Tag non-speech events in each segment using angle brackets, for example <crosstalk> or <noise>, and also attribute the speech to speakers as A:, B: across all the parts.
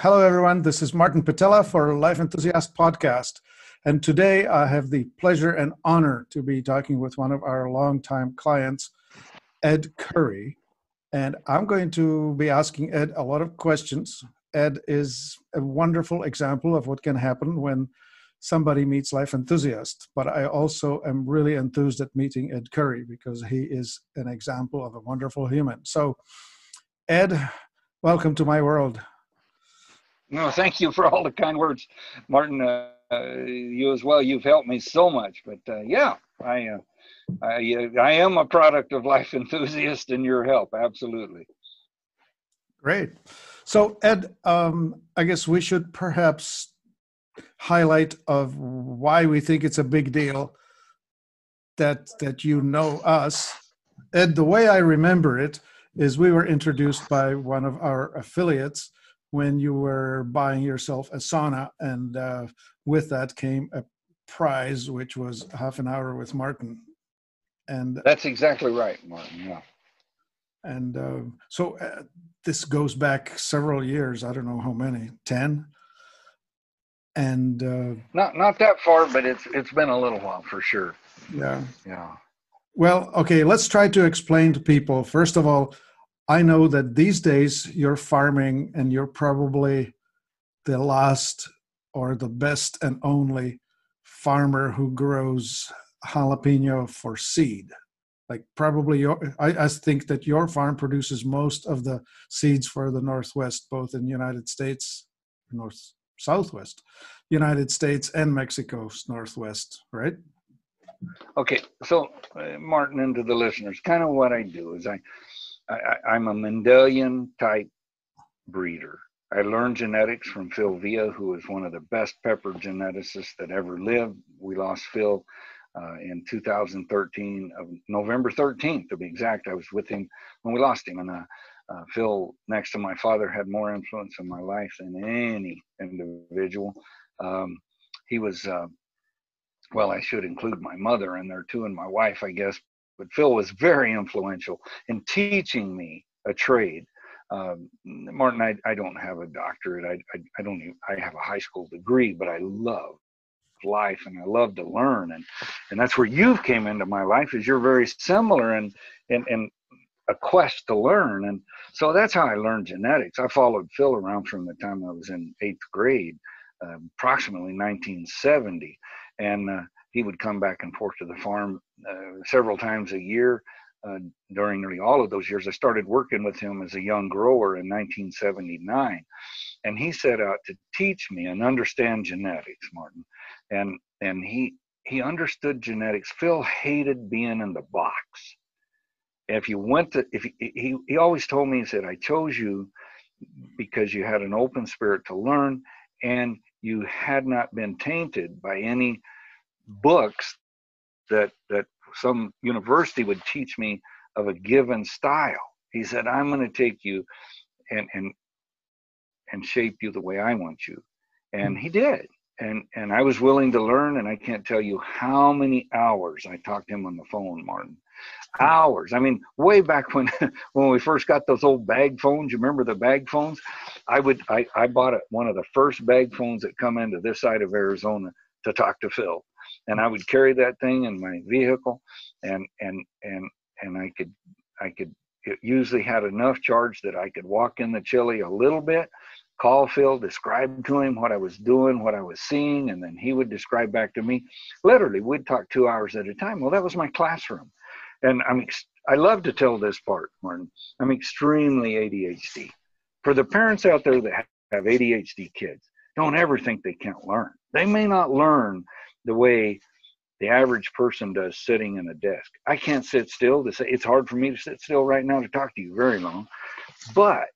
A: Hello, everyone. This is Martin Pytela for Life Enthusiast Podcast. And today I have the pleasure and honor to be talking with one of our longtime clients, Ed Curry. And I'm going to be asking Ed a lot of questions. Ed is a wonderful example of what can happen when somebody meets Life Enthusiast. But I also am really enthused at meeting Ed Curry because he is an example of a wonderful human. So, Ed, welcome to my world.
B: No, thank you for all the kind words, Martin. Uh, uh, you as well. You've helped me so much. But uh, yeah, I, uh, I, uh, I am a product of life <laughs> enthusiast and your help. Absolutely.
A: Great. So Ed, um, I guess we should perhaps highlight of why we think it's a big deal that that you know us. Ed, the way I remember it is we were introduced by one of our affiliates when you were buying yourself a sauna, and uh, with that came a prize, which was half an hour with Martin.
B: And that's exactly right, Martin. Yeah.
A: And uh, so uh, this goes back several years. I don't know how many, ten. And uh,
B: not not that far, but it's it's been a little while for sure.
A: Yeah.
B: Yeah.
A: Well, okay. Let's try to explain to people. First of all, I know that these days you're farming and you're probably the last or the best and only farmer who grows jalapeno for seed. Like probably your, I, I think that your farm produces most of the seeds for the Northwest, both in the United States, North Southwest, United States and Mexico's Northwest, right?
B: Okay, so uh, Martin, and to the listeners, kind of what I do is I I, am a Mendelian type breeder. I learned genetics from Phil Villa, who is one of the best pepper geneticists that ever lived. We lost Phil uh, in 2013, of November 13th to be exact. I was with him when we lost him, and uh, uh, Phil, next to my father, had more influence in my life than any individual. Um, he was, uh, well, I should include my mother in there too, and my wife, I guess, but Phil was very influential in teaching me a trade. Um, Martin, I, I don't have a doctorate. I, I, I don't even, I have a high school degree, but I love life and I love to learn. And, and that's where you've came into my life is you're very similar and, and, and a quest to learn. And so that's how I learned genetics. I followed Phil around from the time I was in eighth grade, uh, approximately 1970. And, uh, he would come back and forth to the farm uh, several times a year uh, during nearly all of those years. I started working with him as a young grower in 1979, and he set out to teach me and understand genetics, Martin. And and he he understood genetics. Phil hated being in the box. If you went to, if he, he, he always told me, he said, I chose you because you had an open spirit to learn and you had not been tainted by any books that that some university would teach me of a given style. He said, I'm going to take you and and and shape you the way I want you. And hmm. he did. And and I was willing to learn and I can't tell you how many hours I talked to him on the phone, Martin. Hmm. Hours. I mean, way back when <laughs> when we first got those old bag phones, you remember the bag phones? I would I, I bought one of the first bag phones that come into this side of Arizona to talk to Phil and I would carry that thing in my vehicle, and and and and I could I could it usually had enough charge that I could walk in the chili a little bit, call Phil, describe to him what I was doing, what I was seeing, and then he would describe back to me. Literally, we'd talk two hours at a time. Well, that was my classroom, and I'm ex- I love to tell this part, Martin. I'm extremely ADHD. For the parents out there that have ADHD kids, don't ever think they can't learn. They may not learn the way the average person does sitting in a desk. I can't sit still to say it's hard for me to sit still right now to talk to you very long. But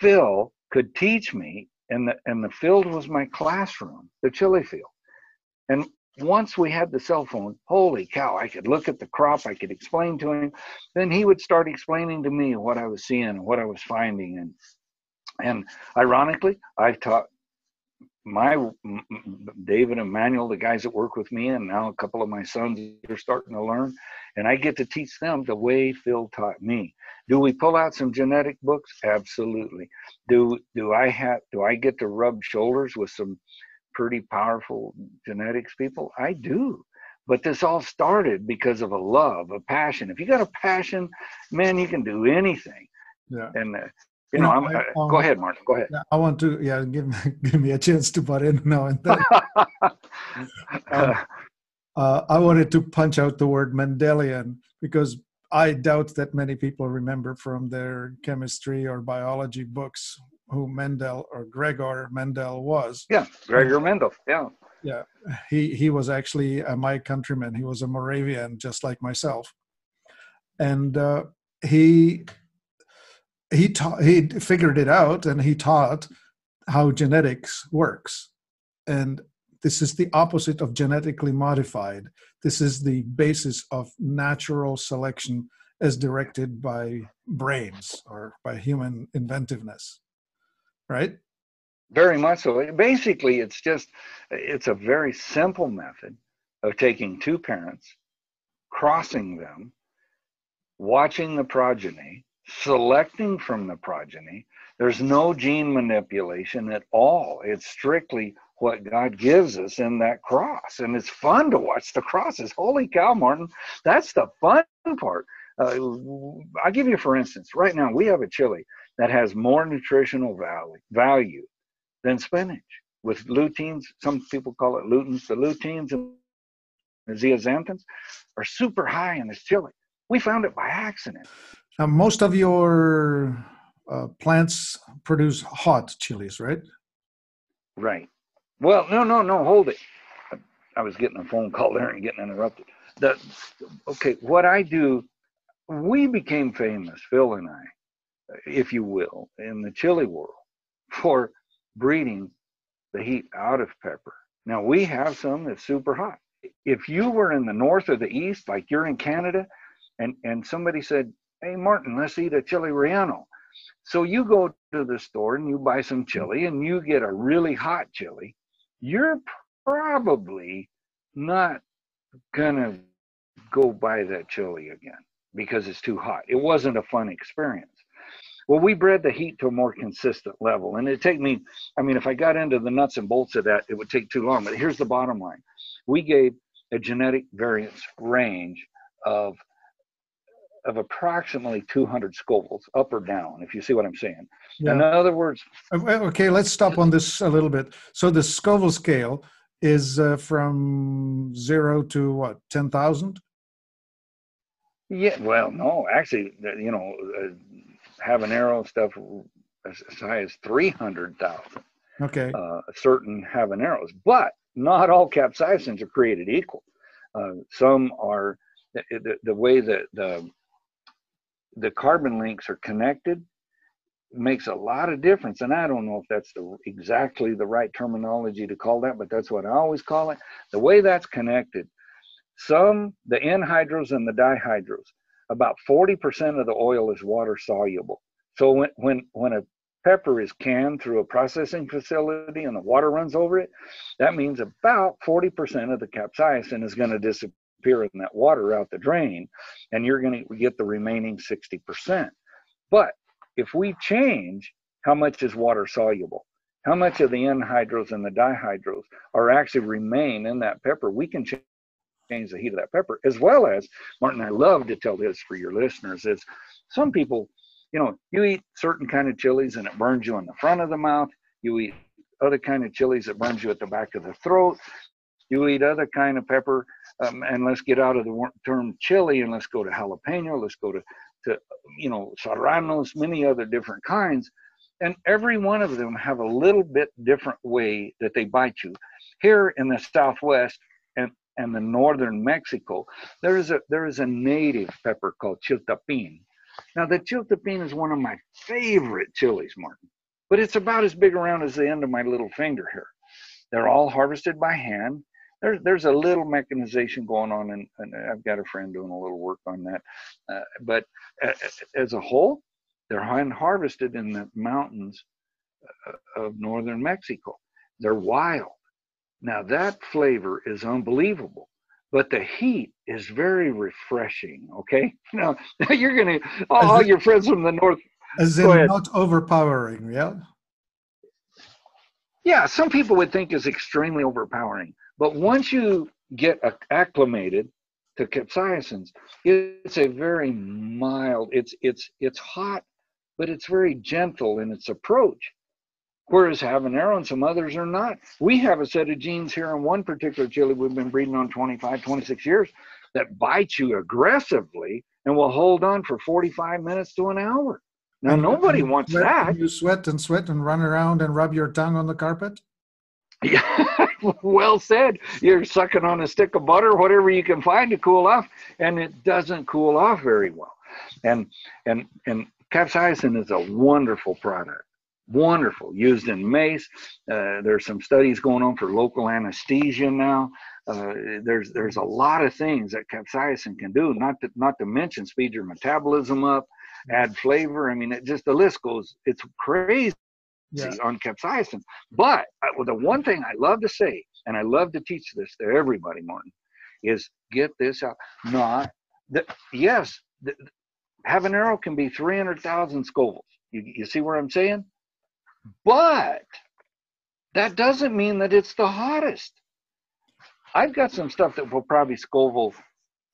B: Phil could teach me and the and the field was my classroom, the chili field. And once we had the cell phone, holy cow, I could look at the crop, I could explain to him. Then he would start explaining to me what I was seeing and what I was finding. And and ironically, I've taught my David and Manuel, the guys that work with me, and now a couple of my sons are starting to learn, and I get to teach them the way Phil taught me. Do we pull out some genetic books? Absolutely. Do do I have do I get to rub shoulders with some pretty powerful genetics people? I do. But this all started because of a love, a passion. If you got a passion, man, you can do anything. Yeah. And uh, you know, I'm, I, um, go ahead, Martin. Go ahead.
A: I want to, yeah, give me, <laughs> give me a chance to butt in now and then. <laughs> um, uh, I wanted to punch out the word Mendelian because I doubt that many people remember from their chemistry or biology books who Mendel or Gregor Mendel was.
B: Yeah, Gregor Mendel. Yeah.
A: Yeah, he he was actually uh, my countryman. He was a Moravian, just like myself, and uh, he he taught he figured it out and he taught how genetics works. And this is the opposite of genetically modified. This is the basis of natural selection as directed by brains or by human inventiveness. Right?
B: Very much so. Basically it's just it's a very simple method of taking two parents crossing them watching the progeny selecting from the progeny. There's no gene manipulation at all. It's strictly what God gives us in that cross. And it's fun to watch the crosses. Holy cow, Martin. That's the fun part. Uh, I'll give you, for instance, right now we have a chili that has more nutritional value, value than spinach with luteins. Some people call it luteins. The luteins and the zeaxanthins are super high in this chili. We found it by accident.
A: Now, most of your uh, plants produce hot chilies, right?
B: Right. Well, no, no, no. Hold it. I was getting a phone call there and getting interrupted. The, okay, what I do, we became famous, Phil and I, if you will, in the chili world for breeding the heat out of pepper. Now we have some that's super hot. If you were in the north or the east, like you're in Canada, and and somebody said, hey, Martin, let's eat a chili relleno. So you go to the store and you buy some chili and you get a really hot chili. You're probably not gonna go buy that chili again because it's too hot. It wasn't a fun experience. Well, we bred the heat to a more consistent level. And it take me, I mean, if I got into the nuts and bolts of that, it would take too long. But here's the bottom line. We gave a genetic variance range of of approximately 200 Scovilles, up or down, if you see what I'm saying. Yeah. In other words,
A: uh, okay, let's stop on this a little bit. So the Scoville scale is uh, from zero to what, 10,000?
B: Yeah, well, no, actually, you know, uh, habanero stuff as high as 300,000.
A: Okay.
B: Uh, certain habaneros, but not all capsaicins are created equal. Uh, some are the, the, way that the the carbon links are connected makes a lot of difference. And i don't know if that's the exactly the right terminology to call that but that's what i always call it. The way that's connected some the anhydrous and the dihydrous about 40% of the oil is water soluble. So when when when a pepper is canned through a processing facility and the water runs over it that means about 40% of the capsaicin is going to disappear disappear in that water out the drain, and you're going to get the remaining 60%. But if we change how much is water soluble, how much of the anhydrous and the dihydrous are actually remain in that pepper, we can change the heat of that pepper, as well as, Martin, I love to tell this for your listeners, is some people, you know, you eat certain kind of chilies and it burns you in the front of the mouth. You eat other kind of chilies that burns you at the back of the throat. You eat other kind of pepper um, and let's get out of the term chili and let's go to jalapeno let's go to, to you know serranos many other different kinds. And every one of them have a little bit different way that they bite you. Here in the southwest and and the northern mexico there is a there is a native pepper called chiltepin. Now the chiltepin is one of my favorite chilies martin but it's about as big around as the end of my little finger here. They're all harvested by hand there's there's a little mechanization going on, and, and I've got a friend doing a little work on that. Uh, but uh, as a whole, they're hand harvested in the mountains uh, of northern Mexico. They're wild. Now that flavor is unbelievable, but the heat is very refreshing. Okay, <laughs> now <laughs> you're gonna all, your friends from the north.
A: As in not overpowering, yeah.
B: Yeah, some people would think is extremely overpowering, but once you get acclimated to capsaicins, it's a very mild. It's it's it's hot, but it's very gentle in its approach. Whereas habanero and some others are not. We have a set of genes here in one particular chili we've been breeding on 25, 26 years that bite you aggressively and will hold on for 45 minutes to an hour. Now, and, nobody and wants
A: sweat,
B: that.
A: You sweat and sweat and run around and rub your tongue on the carpet? <laughs>
B: Yeah, well said. You're sucking on a stick of butter, whatever you can find to cool off, and it doesn't cool off very well. And and and capsaicin is a wonderful product wonderful, used in mace. Uh, there's some studies going on for local anesthesia now. Uh, there's there's a lot of things that capsaicin can do. Not to not to mention speed your metabolism up, add flavor. I mean, it just the list goes. It's crazy yeah. on capsaicin. But uh, the one thing I love to say, and I love to teach this to everybody, Martin, is get this out. Not yes, the, habanero can be 300,000 Scovilles. You, you see where I'm saying? But that doesn't mean that it's the hottest. I've got some stuff that will probably Scoville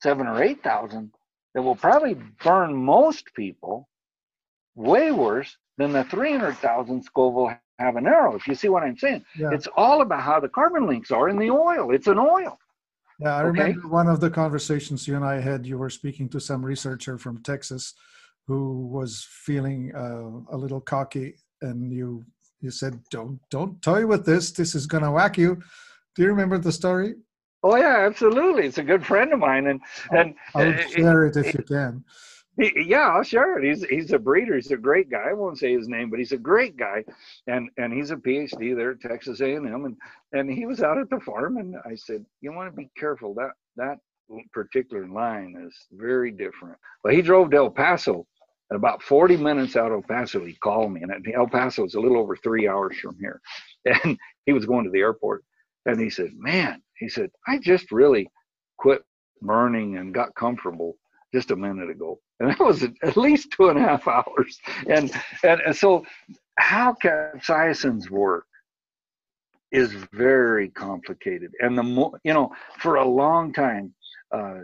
B: seven or eight thousand that will probably burn most people way worse than the 300,000 Scoville habanero. If you see what I'm saying, yeah. it's all about how the carbon links are in the oil. It's an oil.
A: Yeah, I okay? remember one of the conversations you and I had. You were speaking to some researcher from Texas who was feeling uh, a little cocky and you you said don't don't toy with this this is going to whack you do you remember the story
B: oh yeah absolutely it's a good friend of mine and and
A: I'll share it if you can
B: he, yeah it he's he's a breeder he's a great guy i won't say his name but he's a great guy and and he's a phd there at texas a&m and and he was out at the farm and i said you want to be careful that that particular line is very different but he drove to el paso and about 40 minutes out of El Paso, he called me. And El Paso is a little over three hours from here. <laughs> And he was going to the airport. And he said, Man, he said, I just really quit burning and got comfortable just a minute ago. And that was at least two and a half hours. And, and, and so, how capsaicins work is very complicated. And the more, you know, for a long time, uh,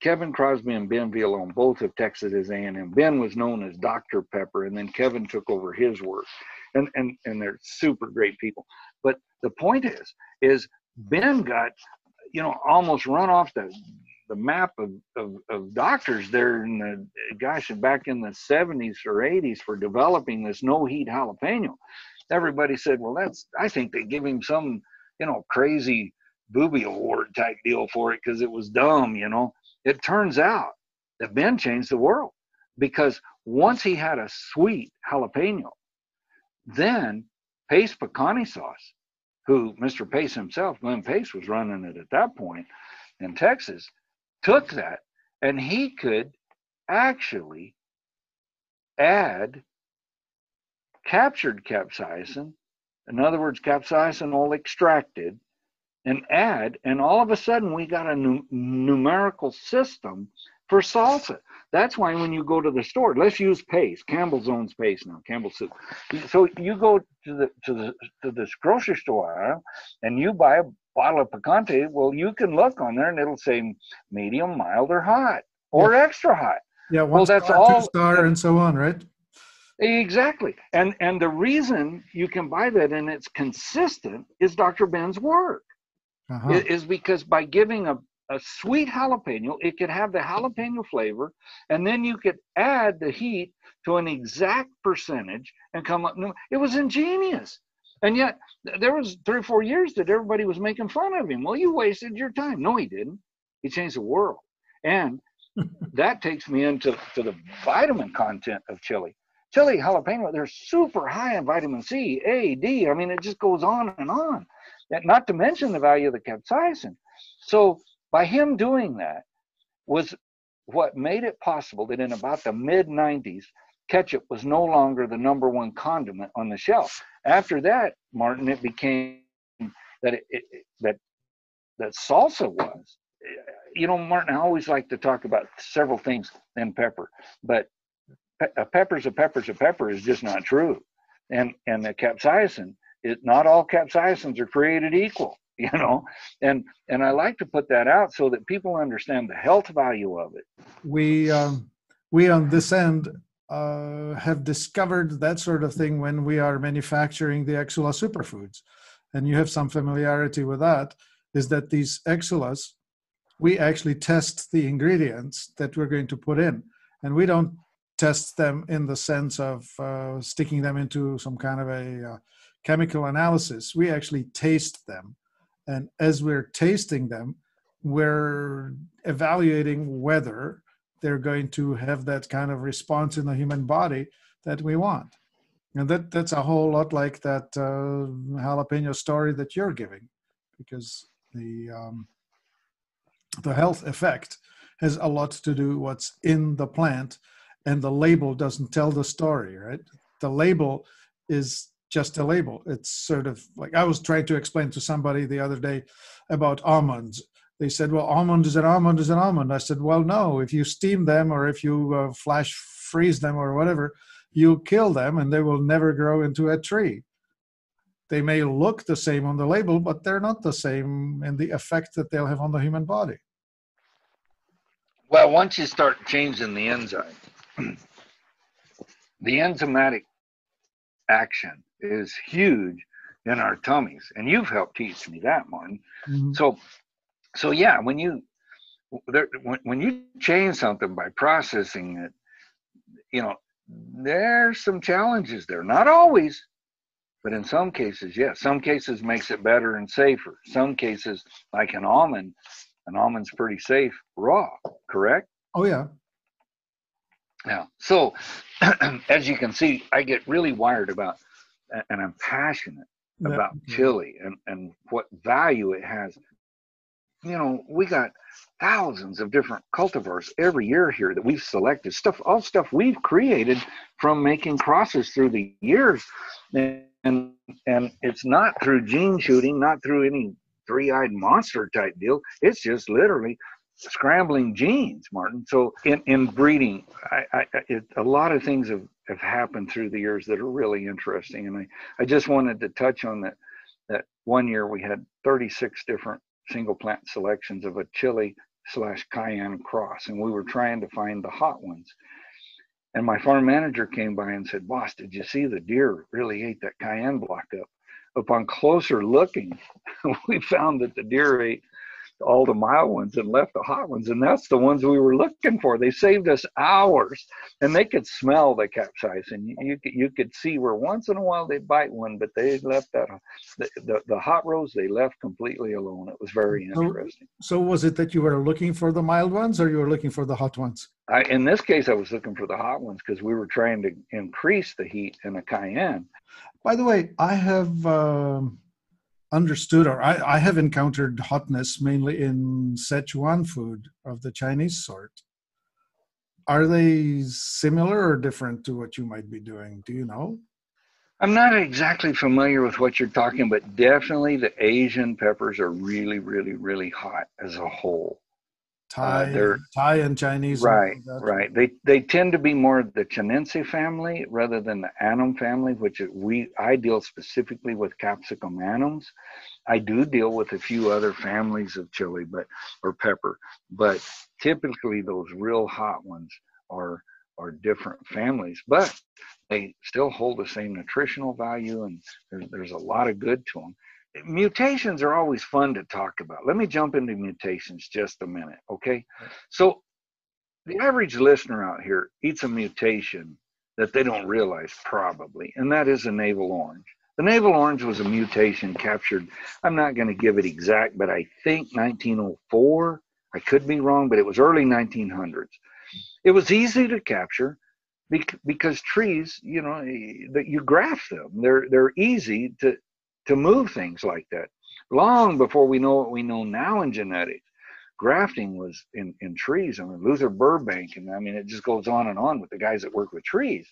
B: Kevin Crosby and Ben Villalon both have Texas A&M. Ben was known as Dr. Pepper, and then Kevin took over his work, and and and they're super great people. But the point is, is Ben got, you know, almost run off the the map of, of, of doctors there in the gosh back in the 70s or 80s for developing this no heat jalapeno. Everybody said, well, that's I think they give him some, you know, crazy booby award type deal for it because it was dumb, you know. It turns out that Ben changed the world because once he had a sweet jalapeno, then Pace Picante sauce, who Mr. Pace himself, Glenn Pace, was running it at that point in Texas, took that and he could actually add captured capsaicin, in other words, capsaicin all extracted, and add, and all of a sudden we got a nu- numerical system for salsa. That's why when you go to the store, let's use Pace. Campbell's owns Pace now, Campbell's soup. So you go to the to the to this grocery store and you buy a bottle of picante. Well, you can look on there and it'll say medium, mild, or hot, or yeah. extra hot.
A: Yeah, one well, star, that's all, two star, and so on, right?
B: Exactly. And and the reason you can buy that and it's consistent is Dr. Ben's work uh-huh. is because by giving a, a sweet jalapeno, it could have the jalapeno flavor, and then you could add the heat to an exact percentage and come up. It was ingenious. And yet, there was three or four years that everybody was making fun of him. Well, you wasted your time. No, he didn't. He changed the world. And <laughs> that takes me into to the vitamin content of chili. Chili jalapeno, they're super high in vitamin C, A, D. I mean, it just goes on and on not to mention the value of the capsaicin. So by him doing that was what made it possible that in about the mid 90s, ketchup was no longer the number one condiment on the shelf. After that, Martin, it became that it, it, that that salsa was. You know, Martin, I always like to talk about several things than pepper, but a pepper's a pepper's a pepper is just not true. And and the capsaicin, it, not all capsaicins are created equal. <laughs> You know, and and I like to put that out so that people understand the health value of it.
A: We um, we on this end uh, have discovered that sort of thing when we are manufacturing the Exsula superfoods, and you have some familiarity with that. Is that these Exsulas? We actually test the ingredients that we're going to put in, and we don't test them in the sense of uh, sticking them into some kind of a uh, chemical analysis. We actually taste them. And as we're tasting them, we're evaluating whether they're going to have that kind of response in the human body that we want. And that, that's a whole lot like that uh, jalapeno story that you're giving, because the, um, the health effect has a lot to do what's in the plant and the label doesn't tell the story, right? The label is just a label. It's sort of like I was trying to explain to somebody the other day about almonds. They said, "Well, almond is an almond is an almond." I said, "Well, no. If you steam them or if you uh, flash freeze them or whatever, you kill them and they will never grow into a tree. They may look the same on the label, but they're not the same in the effect that they'll have on the human body."
B: Well, once you start changing the enzyme, <clears throat> the enzymatic action is huge in our tummies and you've helped teach me that martin. Mm-hmm. so so yeah when you there, when, when you change something by processing it you know there's some challenges there. Not always but in some cases yes some cases makes it better and safer. Some cases like an almond an almond's pretty safe raw correct?
A: Oh yeah.
B: Yeah. So, <clears throat> as you can see, I get really wired about, and I'm passionate about mm-hmm. chili and, and what value it has. You know, we got thousands of different cultivars every year here that we've selected stuff, all stuff we've created from making crosses through the years. And, and, and it's not through gene shooting, not through any three-eyed monster type deal. It's just literally scrambling genes, Martin. So in, in breeding, I, I, it, a lot of things have, have happened through the years that are really interesting. And I, I just wanted to touch on that, that one year we had 36 different single plant selections of a chili slash cayenne cross. And we were trying to find the hot ones. And my farm manager came by and said, boss, did you see the deer really ate that cayenne block up? Upon closer looking, <laughs> we found that the deer ate all the mild ones and left the hot ones. And that's the ones we were looking for. They saved us hours and they could smell the capsaicin. You, you, you could see where once in a while they'd bite one, but they left that, the, the, the hot rows, they left completely alone. It was very interesting.
A: So, so was it that you were looking for the mild ones or you were looking for the hot ones?
B: I, in this case, I was looking for the hot ones because we were trying to increase the heat in a cayenne.
A: By the way, I have um, understood or I, I have encountered hotness mainly in Szechuan food of the Chinese sort. Are they similar or different to what you might be doing? Do you know?
B: I'm not exactly familiar with what you're talking, but definitely the Asian peppers are really, really, really hot as a whole.
A: Thai, uh, they're, Thai and Chinese.
B: Right, right. They they tend to be more the Chinense family rather than the annuum family, which we I deal specifically with capsicum annuums. I do deal with a few other families of chili, but or pepper, but typically those real hot ones are are different families, but they still hold the same nutritional value, and there's, there's a lot of good to them mutations are always fun to talk about. Let me jump into mutations just a minute, okay? So, the average listener out here eats a mutation that they don't realize probably, and that is a navel orange. The navel orange was a mutation captured, I'm not going to give it exact, but I think 1904. I could be wrong, but it was early 1900s. It was easy to capture because trees, you know, that you graft them. They're they're easy to to move things like that long before we know what we know now in genetics. grafting was in, in trees. I mean, Luther Burbank, and I mean, it just goes on and on with the guys that work with trees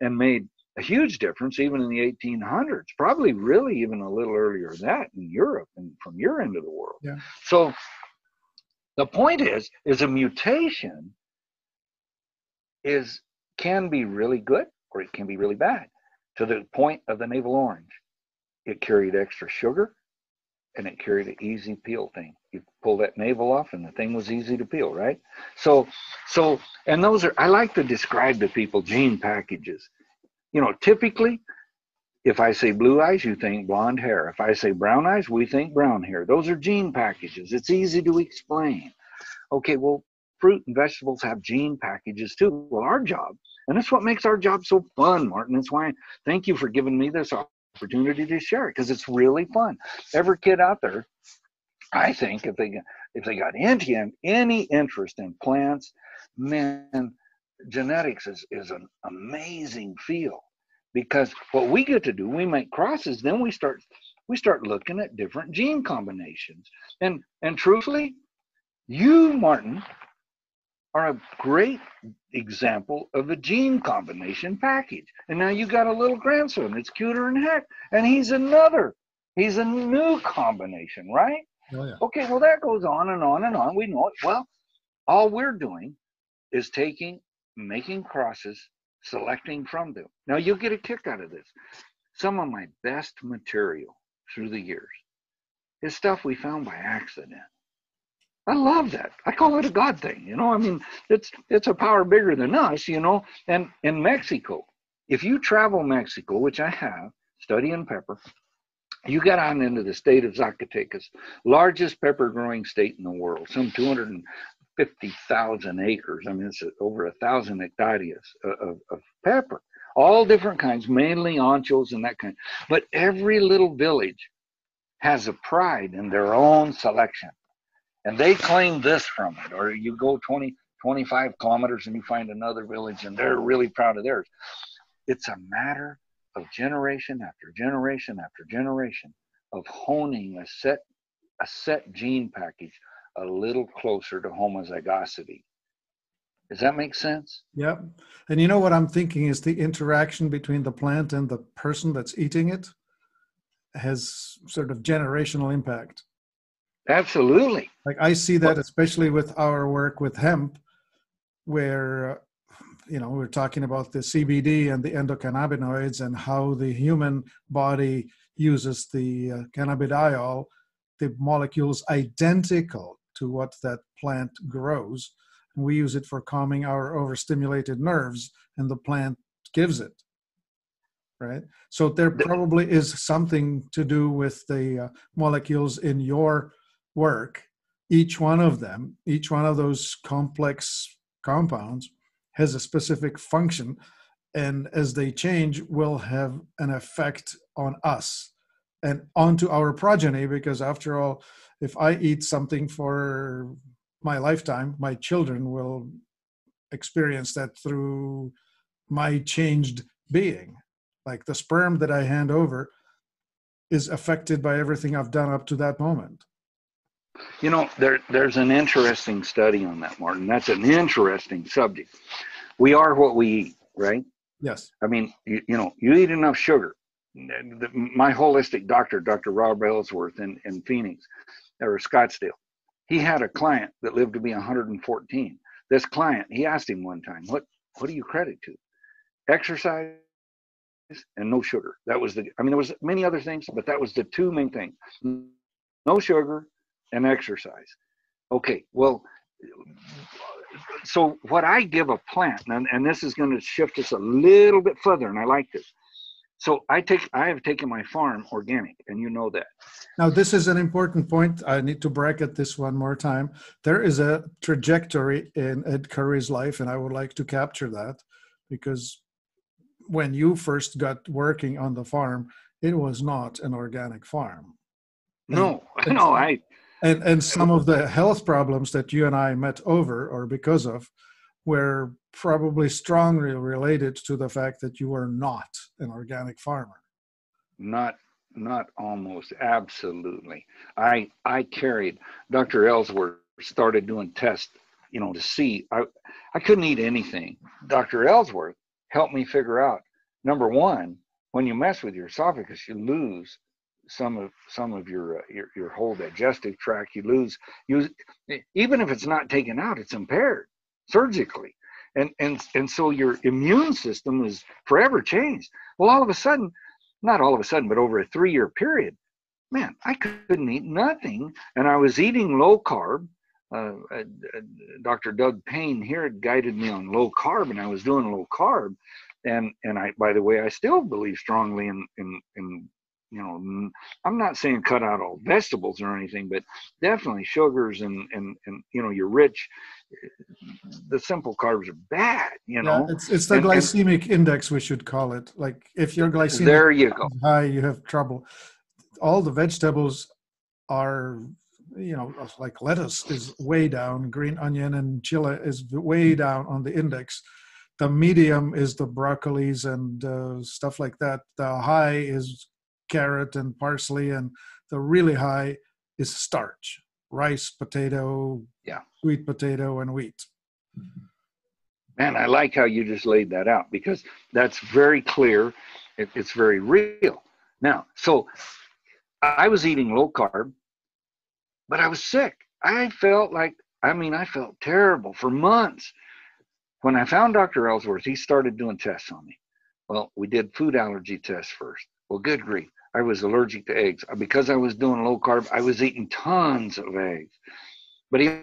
B: and made a huge difference even in the 1800s, probably really even a little earlier than that in Europe and from your end of the world.
A: Yeah.
B: So the point is, is a mutation is can be really good or it can be really bad. To the point of the navel orange, it carried extra sugar and it carried an easy peel thing. You pull that navel off and the thing was easy to peel, right? So, so, and those are, I like to describe to people gene packages. You know, typically, if I say blue eyes, you think blonde hair. If I say brown eyes, we think brown hair. Those are gene packages. It's easy to explain. Okay, well, fruit and vegetables have gene packages too. Well, our job, and that's what makes our job so fun, Martin. That's why thank you for giving me this opportunity to share it because it's really fun. Every kid out there, I think, if they if they got any any interest in plants, man, genetics is is an amazing field because what we get to do, we make crosses, then we start we start looking at different gene combinations, and and truthfully, you, Martin, are a great example of a gene combination package. And now you got a little grandson that's cuter than heck, and he's another. He's a new combination, right?
A: Oh, yeah.
B: Okay, well, that goes on and on and on. We know it. Well, all we're doing is taking, making crosses, selecting from them. Now, you'll get a kick out of this. Some of my best material through the years is stuff we found by accident. I love that. I call it a God thing. You know, I mean, it's it's a power bigger than us. You know, and in Mexico, if you travel Mexico, which I have, studying pepper, you get on into the state of Zacatecas, largest pepper growing state in the world, some 250,000 acres. I mean, it's over a thousand hectares uh, of, of pepper, all different kinds, mainly anchos and that kind. But every little village has a pride in their own selection and they claim this from it or you go 20 25 kilometers and you find another village and they're really proud of theirs. It's a matter of generation after generation after generation of honing a set a set gene package a little closer to homozygosity. Does that make sense?
A: Yep. And you know what i'm thinking is the interaction between the plant and the person that's eating it has sort of generational impact
B: Absolutely.
A: Like I see that especially with our work with hemp, where you know we're talking about the CBD and the endocannabinoids and how the human body uses the uh, cannabidiol, the molecules identical to what that plant grows. And we use it for calming our overstimulated nerves, and the plant gives it. Right. So there probably is something to do with the uh, molecules in your work, each one of them, each one of those complex compounds has a specific function. And as they change, will have an effect on us and onto our progeny. Because after all, if I eat something for my lifetime, my children will experience that through my changed being. Like the sperm that I hand over is affected by everything I've done up to that moment.
B: You know, there there's an interesting study on that, Martin. That's an interesting subject. We are what we eat, right?
A: Yes.
B: I mean, you, you know, you eat enough sugar. My holistic doctor, Dr. Rob Ellsworth in, in Phoenix or Scottsdale, he had a client that lived to be 114. This client, he asked him one time, "What what do you credit to? Exercise and no sugar." That was the. I mean, there was many other things, but that was the two main things: no sugar and exercise. Okay, well, so what I give a plant, and, and this is going to shift us a little bit further, and I like this. So I take I have taken my farm organic, and you know that.
A: Now this is an important point. I need to bracket this one more time. There is a trajectory in Ed Curry's life, and I would like to capture that because when you first got working on the farm, it was not an organic farm.
B: No, <laughs> no, I
A: and and some of the health problems that you and I met over or because of were probably strongly related to the fact that you were not an organic farmer.
B: Not not almost absolutely. I I carried Dr. Ellsworth started doing tests, you know, to see. I I couldn't eat anything. Dr. Ellsworth helped me figure out number one, when you mess with your esophagus, you lose some of some of your uh, your, your whole digestive tract. You lose you even if it's not taken out, it's impaired surgically. And, and, and so your immune system is forever changed. Well, all of a sudden, not all of a sudden, but over a three year period, man, I couldn't eat nothing. And I was eating low carb. Uh, uh, Dr. Doug Payne here guided me on low carb, and I was doing low carb. And and I, by the way, I still believe strongly in in in you know i'm not saying cut out all vegetables or anything but definitely sugars and and and you know you're rich the simple carbs are bad you know?
A: yeah, it's, it's the and, glycemic and, index we should call it. Like if your glycemic
B: there you go.
A: high you have trouble. All the vegetables are you know like lettuce is way down green onion and chili is way down on the index. The medium is the broccolis and uh, stuff like that. The high is carrot and parsley and the really high is starch rice potato
B: yeah.
A: sweet potato and wheat.
B: Man i like how you just laid that out because that's very clear. It, it's very real. Now so i was eating low carb but i was sick. I felt like i mean i felt terrible for months. When i found dr ellsworth he started doing tests on me. Well we did food allergy tests first well good grief I was allergic to eggs. Uh, because I was doing low carb, I was eating tons of eggs. But he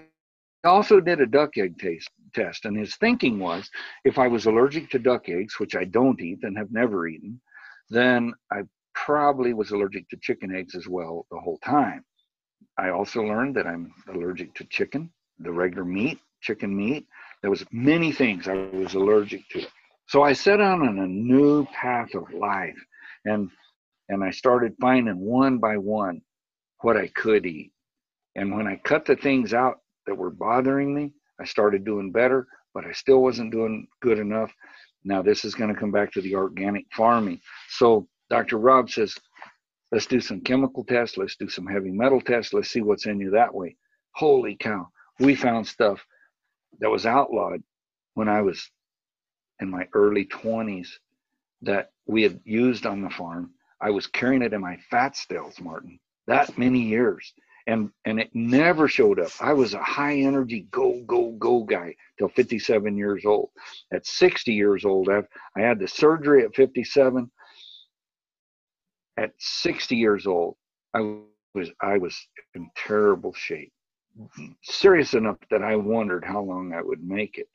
B: also did a duck egg taste test, and his thinking was if I was allergic to duck eggs, which I don't eat and have never eaten, then I probably was allergic to chicken eggs as well the whole time. I also learned that I'm allergic to chicken, the regular meat, chicken meat. There was many things I was allergic to. So I set out on a new path of life. And and I started finding one by one what I could eat. And when I cut the things out that were bothering me, I started doing better, but I still wasn't doing good enough. Now, this is going to come back to the organic farming. So, Dr. Rob says, let's do some chemical tests, let's do some heavy metal tests, let's see what's in you that way. Holy cow, we found stuff that was outlawed when I was in my early 20s that we had used on the farm I was carrying it in my fat stills, Martin, that many years. And and it never showed up. I was a high energy go, go, go guy till 57 years old. At 60 years old, I've, I had the surgery at 57. At 60 years old, I was I was in terrible shape. Serious enough that I wondered how long I would make it.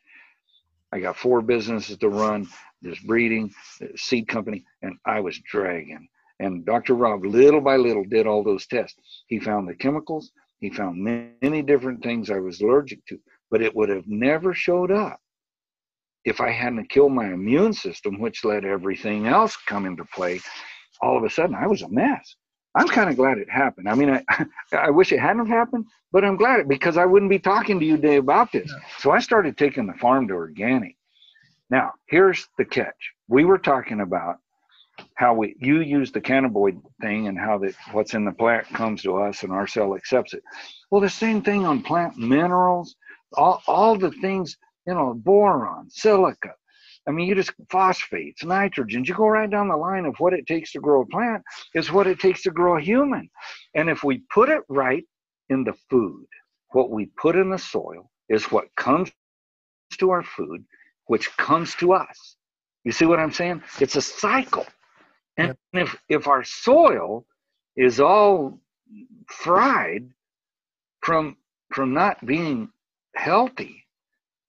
B: I got four businesses to run, this breeding, uh, seed company, and I was dragging. And Dr. Rob, little by little, did all those tests. He found the chemicals, he found many different things I was allergic to, but it would have never showed up if I hadn't killed my immune system, which let everything else come into play. All of a sudden, I was a mess. I'm kind of glad it happened. I mean, I, <laughs> I wish it hadn't happened, but I'm glad it because I wouldn't be talking to you today about this. So I started taking the farm to organic. Now, here's the catch. We were talking about how we you use the cannabinoid thing and how that what's in the plant comes to us and our cell accepts it. Well, the same thing on plant minerals, all, all the things, you know, boron, silica. I mean, you just phosphates, nitrogens, you go right down the line of what it takes to grow a plant is what it takes to grow a human. And if we put it right in the food, what we put in the soil is what comes to our food, which comes to us. You see what I'm saying? It's a cycle. And if, if our soil is all fried from, from not being healthy,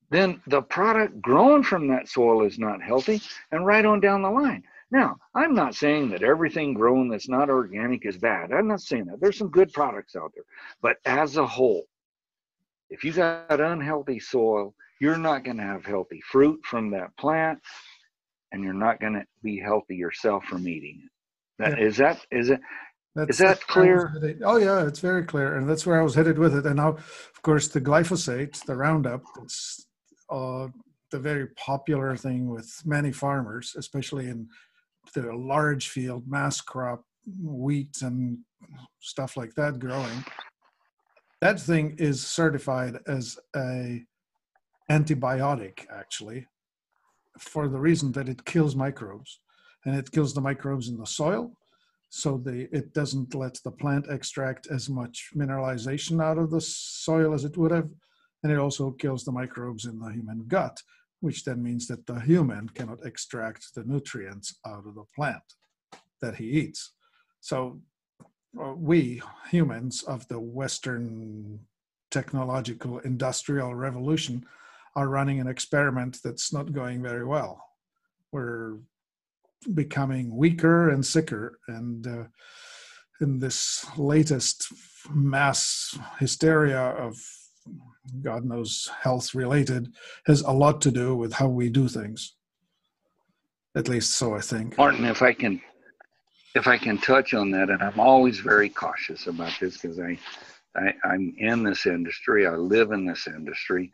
B: then the product grown from that soil is not healthy and right on down the line. Now, I'm not saying that everything grown that's not organic is bad. I'm not saying that. There's some good products out there. But as a whole, if you've got unhealthy soil, you're not going to have healthy fruit from that plant and you're not going to be healthy yourself from eating it. That, yeah. Is that is it? That's, is that clear?
A: Oh yeah, it's very clear, and that's where I was headed with it. And now, of course, the glyphosate, the Roundup, it's uh, the very popular thing with many farmers, especially in the large field, mass crop wheat and stuff like that growing. that thing is certified as a antibiotic actually for the reason that it kills microbes and it kills the microbes in the soil so the it doesn't let the plant extract as much mineralization out of the soil as it would have and it also kills the microbes in the human gut which then means that the human cannot extract the nutrients out of the plant that he eats so uh, we humans of the western technological industrial revolution are running an experiment that's not going very well we're becoming weaker and sicker. And uh, in this latest mass hysteria of God knows health related has a lot to do with how we do things. At least so I think.
B: Martin, if I can if I can touch on that, and I'm always very cautious about this because I, I am in this industry, I live in this industry.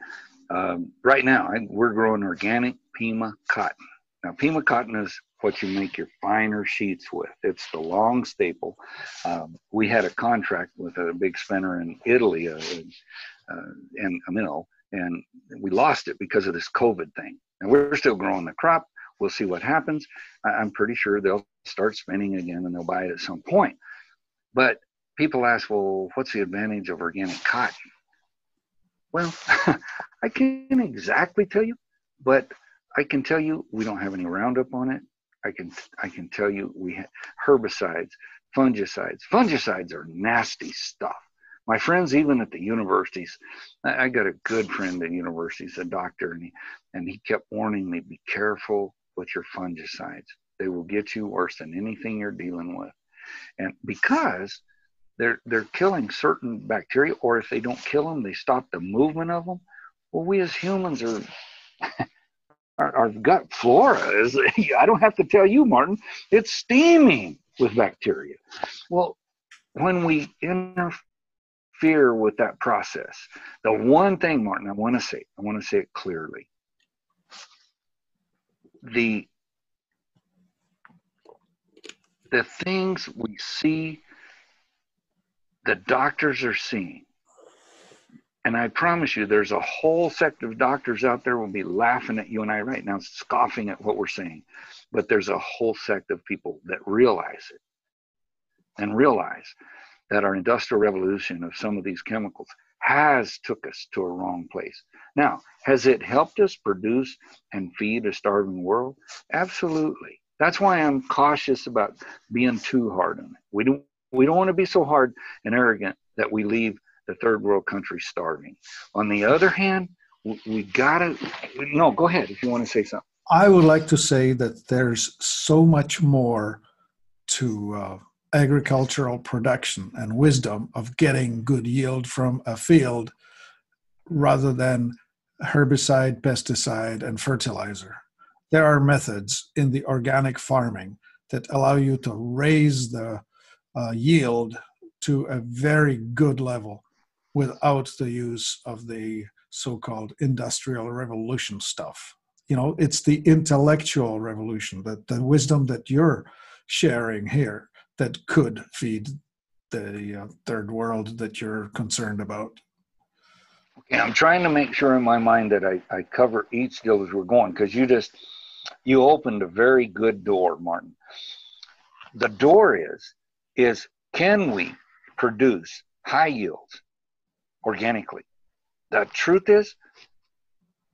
B: Um, right now, I, we're growing organic Pima cotton. Now, Pima cotton is what you make your finer sheets with. It's the long staple. Um, we had a contract with a big spinner in Italy Uh, and a mill, and we lost it because of this COVID thing. And we're still growing the crop. We'll see what happens. I- am pretty sure they'll start spinning again and they'll buy it at some point. But people ask, well, what's the advantage of organic cotton? Well, <laughs> I can't exactly tell you, but I can tell you we don't have any Roundup on it. I can I can tell you we have herbicides, fungicides. Fungicides are nasty stuff. My friends, even at the universities, I, I got a good friend at universities, a doctor, and he and he kept warning me, be careful with your fungicides. They will get you worse than anything you're dealing with. And because they're they're killing certain bacteria, or if they don't kill them, they stop the movement of them. Well, we as humans are <laughs> our, our gut flora is, <laughs> I don't have to tell you, Martin, it's steaming with bacteria. Well, when we interfere with that process, the one thing, Martin, I want to say, I want to say it clearly. The the things we see the doctors are seeing and I promise you, there's a whole sect of doctors out there will be laughing at you and I right now, scoffing at what we're saying. But there's a whole sect of people that realize it and realize that our industrial revolution of some of these chemicals has took us to a wrong place. Now, has it helped us produce and feed a starving world? Absolutely. That's why I'm cautious about being too hard on it. We don't we don't want to be so hard and arrogant that we leave the third world countries starving. On the other hand, we gotta no go ahead if you want to say something
A: i would like to say that there's so much more to uh, agricultural production and wisdom of getting good yield from a field rather than herbicide pesticide and fertilizer. There are methods in the organic farming that allow you to raise the uh, yield to a very good level without the use of the so-called industrial revolution stuff. You know it's the intellectual revolution that the wisdom that you're sharing here that could feed the uh, third world that you're concerned about
B: okay i'm trying to make sure in my mind that i, I cover each deal as we're going because you just you opened a very good door martin the door is is can we produce high yields organically. The truth is,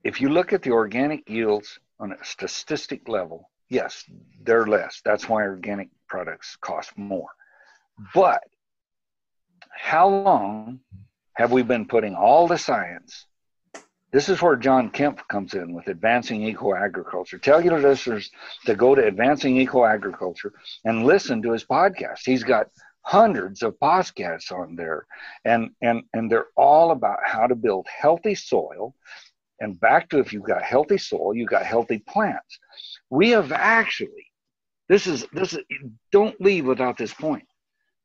B: if you look at the organic yields on a statistic level, yes, they're less. That's why organic products cost more. But how long have we been putting all the science? This is where John Kempf comes in with advancing eco agriculture. Tell your listeners to go to advancing eco agriculture and listen to his podcast. He's got hundreds of podcasts on there and and and they're all about how to build healthy soil and back to if you've got healthy soil you've got healthy plants we have actually this is this is don't leave without this point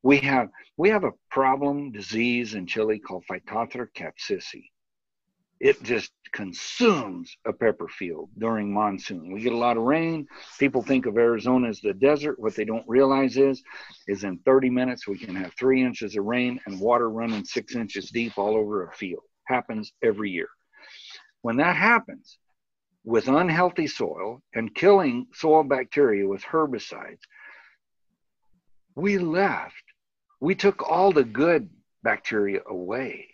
B: we have we have a problem disease in chile called phytophthora capsici it just consumes a pepper field during monsoon. We get a lot of rain. People think of Arizona as the desert. What they don't realize is, is in 30 minutes we can have three inches of rain and water running six inches deep all over a field. Happens every year. When that happens with unhealthy soil and killing soil bacteria with herbicides, we left. We took all the good bacteria away.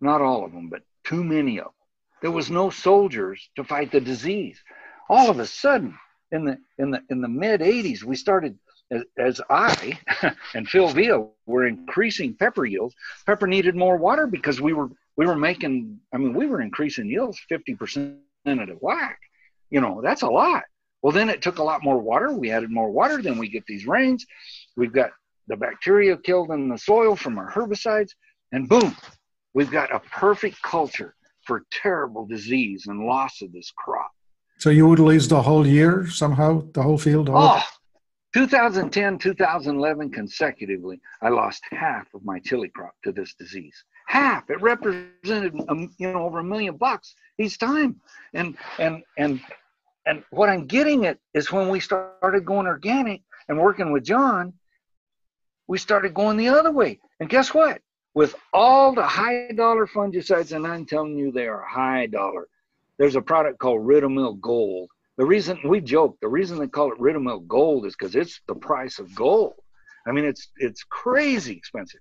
B: Not all of them, but too many of them. There was no soldiers to fight the disease. All of a sudden, in the in the in the mid 80s, we started as, as I <laughs> and Phil Villa were increasing pepper yields. Pepper needed more water because we were we were making. I mean, we were increasing yields 50% a whack. You know, that's a lot. Well, then it took a lot more water. We added more water. Then we get these rains. We've got the bacteria killed in the soil from our herbicides, and boom, we've got a perfect culture for terrible disease and loss of this crop.
A: So you would lose the whole year somehow, the whole field? Whole...
B: Oh, 2010, 2011 consecutively, I lost half of my chili crop to this disease. Half. It represented, um, you know, over a million bucks each time. And and and and what I'm getting at is when we started going organic and working with John, we started going the other way. And guess what? with all the high dollar fungicides, and I'm telling you they are high dollar. There's a product called Ridomil Gold. The reason we joke, the reason they call it Ridomil Gold is because it's the price of gold. I mean, it's it's crazy expensive.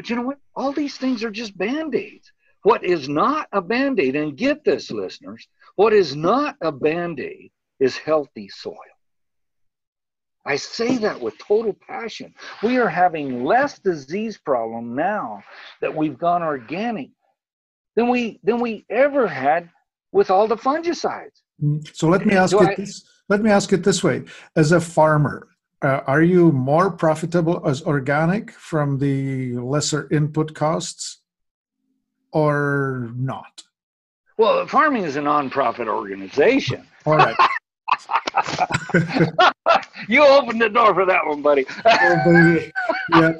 B: But you know what? All these things are just band-aids. What is not a band-aid, and get this, listeners, what is not a band-aid is healthy soil. I say that with total passion. We are having less disease problem now that we've gone organic than we than we ever had with all the fungicides.
A: Mm, so let me ask it this, let me ask it this way: as a farmer, uh, are you more profitable as organic from the lesser input costs, or not?
B: Well, farming is a nonprofit organization. <laughs>
A: All right. <laughs>
B: you opened the door for that one, buddy. <laughs>
A: yeah,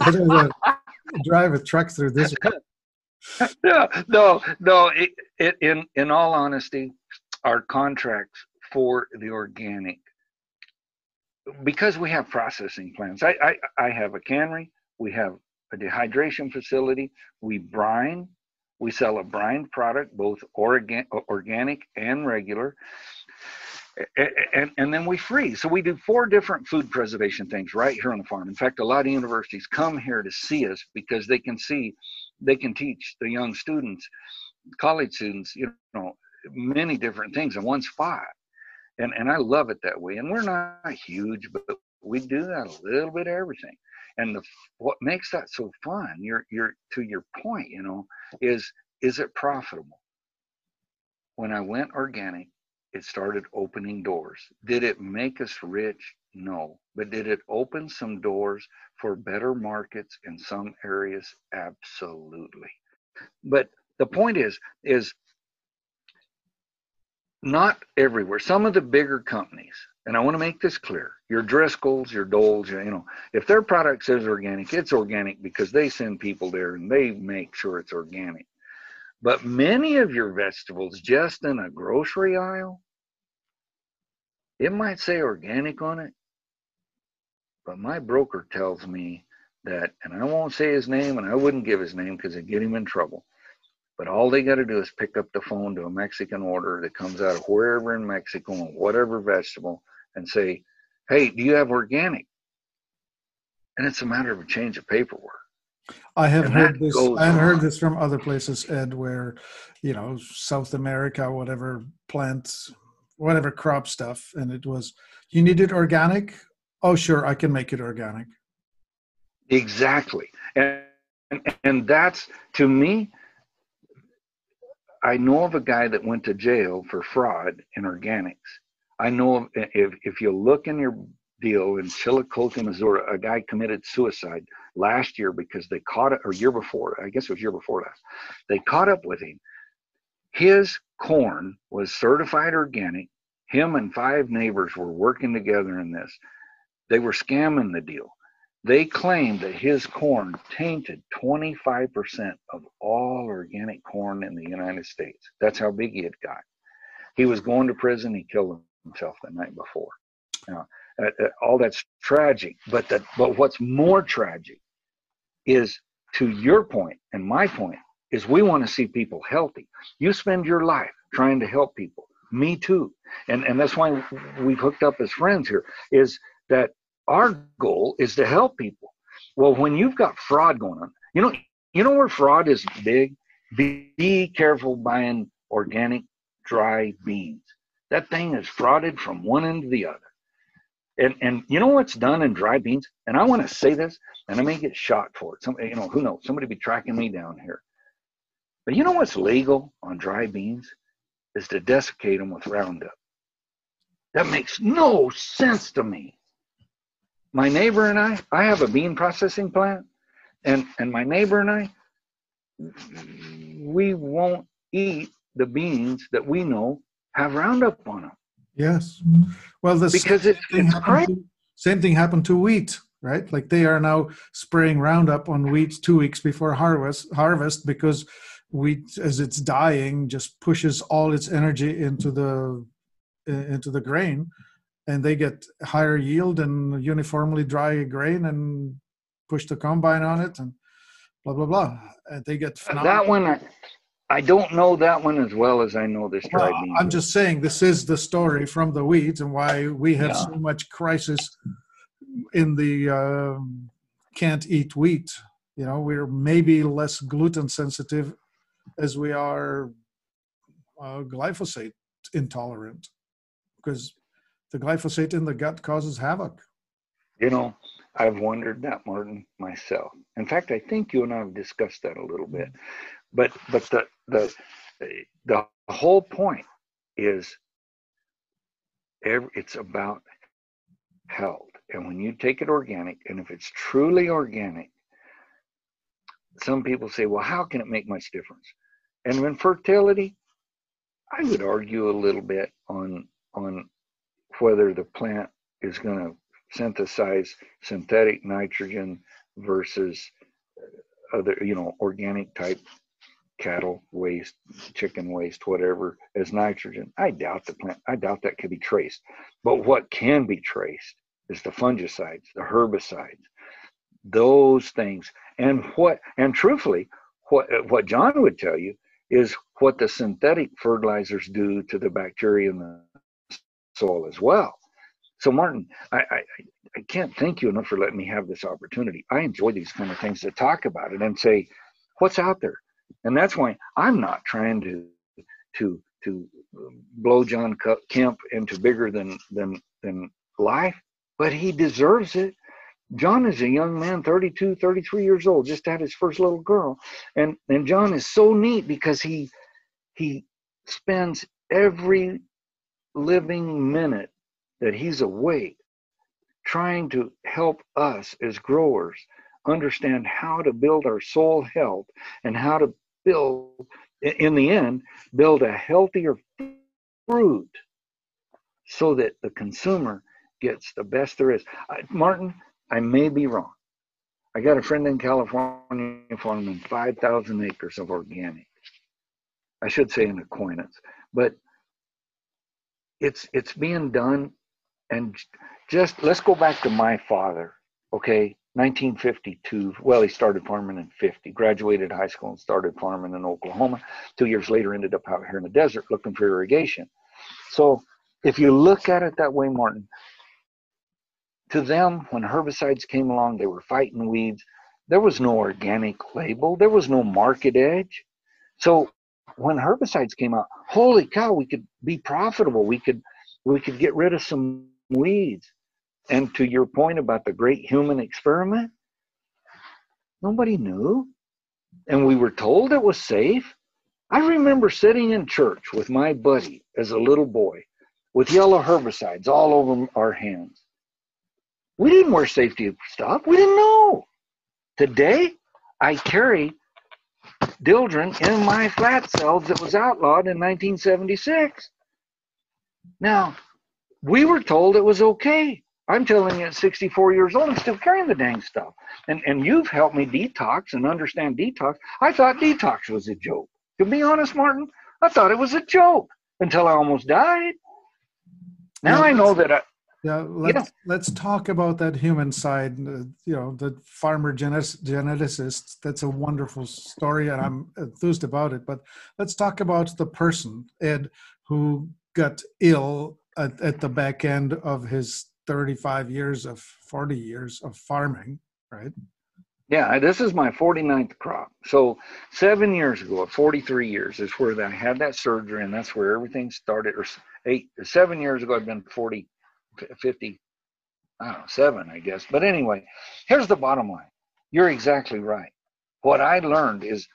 A: drive a truck through this.
B: no, no, no. It, it, in in all honesty, our contracts for the organic, because we have processing plants. I, I, I have a cannery. We have a dehydration facility. We brine. We sell a brine product, both organ, organic and regular and, and then we freeze. So we do four different food preservation things right here on the farm. In fact, a lot of universities come here to see us because they can see, they can teach the young students, college students, you know, many different things in one spot. And, and I love it that way. And we're not huge, but we do that a little bit of everything. And the, what makes that so fun, you're, you're, to your point, you know, is, is it profitable? When I went organic, it started opening doors. Did it make us rich? No. But did it open some doors for better markets in some areas? Absolutely. But the point is, is not everywhere. Some of the bigger companies, and I want to make this clear, your Driscolls, your Doles, you know, if their product says organic, it's organic because they send people there and they make sure it's organic. But many of your vegetables, just in a grocery aisle, it might say organic on it, but my broker tells me that, and I won't say his name and I wouldn't give his name because it'd get him in trouble. But all they got to do is pick up the phone to a Mexican order that comes out of wherever in Mexico, and whatever vegetable, and say, Hey, do you have organic? And it's a matter of a change of paperwork.
A: I have and heard this. I've heard this from other places, Ed, where you know South America, whatever plants, whatever crop stuff, and it was you needed organic. Oh, sure, I can make it organic.
B: Exactly, and and, and that's to me. I know of a guy that went to jail for fraud in organics. I know of, if if you look in your deal in Chillicothe, Missouri, a guy committed suicide last year because they caught it, or year before, I guess it was year before last. They caught up with him. His corn was certified organic. Him and five neighbors were working together in this. They were scamming the deal. They claimed that his corn tainted 25% of all organic corn in the United States. That's how big he had got. He was going to prison. He killed himself the night before. Now, uh, uh, all that's tragic. But that, but what's more tragic is, to your point and my point, is we want to see people healthy. You spend your life trying to help people. Me too. And and that's why we've hooked up as friends here. Is that our goal is to help people. Well, when you've got fraud going on, you know, you know where fraud is big. Be, be careful buying organic dry beans. That thing is frauded from one end to the other. And and you know what's done in dry beans? And I want to say this, and I may get shot for it. Some you know, who knows? Somebody be tracking me down here. But you know what's legal on dry beans? Is to desiccate them with Roundup. That makes no sense to me. My neighbor and I, I have a bean processing plant, and and my neighbor and I, we won't eat the beans that we know have Roundup on them.
A: Yes. Well, the
B: because it, it's crazy.
A: To, same thing happened to wheat, right? Like they are now spraying Roundup on wheat two weeks before harvest, harvest because wheat, as it's dying, just pushes all its energy into the into the grain, and they get higher yield and uniformly dry grain, and push the combine on it, and blah blah blah. And they get
B: phenomenal. that one. I don't know that one as well as I know this well,
A: I'm just saying this is the story from the weeds and why we have yeah. so much crisis in the um, can't eat wheat. You know, we're maybe less gluten sensitive as we are uh, glyphosate intolerant because the glyphosate in the gut causes havoc.
B: You know, I've wondered that, Martin, myself. In fact, I think you and I have discussed that a little bit but but the the the whole point is every, it's about health and when you take it organic and if it's truly organic some people say well how can it make much difference and when fertility i would argue a little bit on on whether the plant is going to synthesize synthetic nitrogen versus other you know organic type cattle waste, chicken waste, whatever, as nitrogen. I doubt the plant, I doubt that could be traced. But what can be traced is the fungicides, the herbicides, those things. And what, and truthfully, what, what John would tell you is what the synthetic fertilizers do to the bacteria in the soil as well. So, Martin, I, I, I can't thank you enough for letting me have this opportunity. I enjoy these kind of things to talk about it and say, what's out there? and that's why I'm not trying to to to blow John Kempf into bigger than than than life, but he deserves it. John is a young man, 32, 33 years old, just had his first little girl, and and John is so neat because he he spends every living minute that he's awake trying to help us as growers understand how to build our soul health and how to build, in the end, build a healthier fruit so that the consumer gets the best there is. I, Martin, I may be wrong. I got a friend in California farming 5,000 acres of organic. I should say an acquaintance, but it's it's being done. And just let's go back to my father. Okay, 1952. Well, he started farming in 50, graduated high school and started farming in Oklahoma. Two years later, ended up out here in the desert looking for irrigation. So, if you look at it that way, Martin, to them, when herbicides came along, they were fighting weeds. There was no organic label, there was no market edge. So, when herbicides came out, holy cow, we could be profitable. We could we could get rid of some weeds. And to your point about the great human experiment, nobody knew. And we were told it was safe. I remember sitting in church with my buddy as a little boy with yellow herbicides all over our hands. We didn't wear safety stuff. We didn't know. Today, I carry Dieldrin in my flat cells that was outlawed in 1976. Now, we were told it was okay. I'm telling you, at 64 years old, I'm still carrying the dang stuff. And and you've helped me detox and understand detox. I thought detox was a joke. To be honest, Martin, I thought it was a joke until I almost died. Now I know that I.
A: Yeah, let's yeah. let's talk about that human side. Uh, you know, the farmer geneticist. That's a wonderful story, and I'm enthused about it. But let's talk about the person, Ed, who got ill at, at the back end of his 35 years of 40 years of farming, right?
B: Yeah, this is my 49th crop. So seven years ago, at 43 years, is where I had that surgery, and that's where everything started. Or eight, seven years ago, I've been 40, 50, I don't know, seven, I guess. But anyway, here's the bottom line. You're exactly right. What I learned is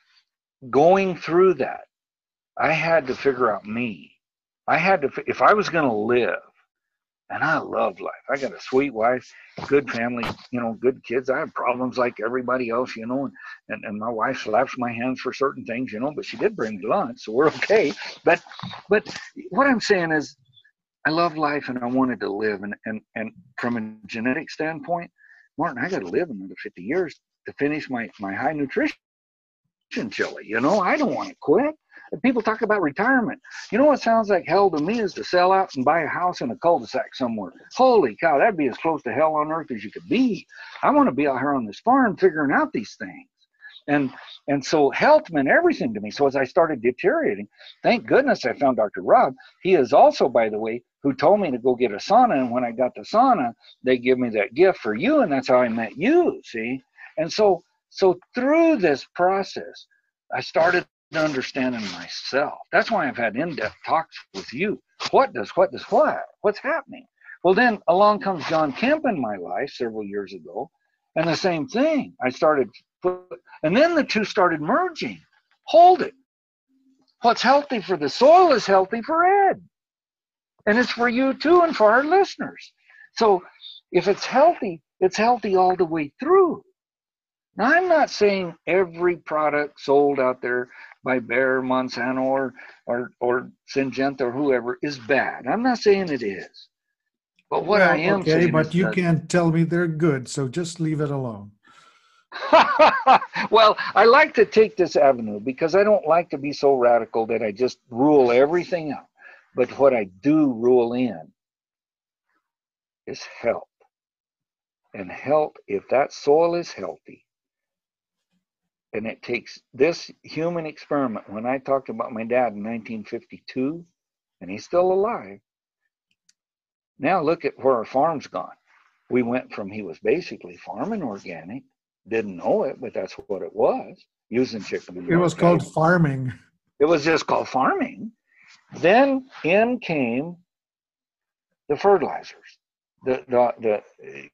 B: going through that, I had to figure out me. I had to, if I was going to live, and I love life. I got a sweet wife, good family, you know, good kids. I have problems like everybody else, you know, and, and, and my wife slaps my hands for certain things, you know, but she did bring me lunch, so we're okay. But but what I'm saying is I love life and I wanted to live and and, and from a genetic standpoint, Martin, I gotta live another 50 years to finish my, my high nutrition chili. You know, I don't want to quit. And people talk about retirement. You know what sounds like hell to me is to sell out and buy a house in a cul-de-sac somewhere. Holy cow, that'd be as close to hell on earth as you could be. I want to be out here on this farm figuring out these things. And and so health meant everything to me. So as I started deteriorating, thank goodness I found Dr. Rob. He is also, by the way, who told me to go get a sauna. And when I got the sauna, they give me that gift for you, and that's how I met you. See, and so so through this process, I started understanding myself. That's why I've had in-depth talks with you. What does what does what? What's happening? Well, then along comes John Kempf in my life several years ago, and the same thing. I started, and then the two started merging. Hold it. What's healthy for the soil is healthy for Ed, and it's for you too, and for our listeners. So, if it's healthy, it's healthy all the way through. Now, I'm not saying every product sold out there by Bayer, Monsanto, or, or, or Syngenta or whoever is bad. I'm not saying it is. But what well, I am saying is. okay,
A: but you that, can't tell me they're good, so just leave it alone. <laughs>
B: well, I like to take this avenue because I don't like to be so radical that I just rule everything out. But what I do rule in is health. And health, if that soil is healthy, and it takes this human experiment. When I talked about my dad in 1952, and he's still alive. Now look at where our farm's gone. We went from he was basically farming organic, didn't know it, but that's what it was, using chicken.
A: It was called farming.
B: It was just called farming. Then in came the fertilizers, the the the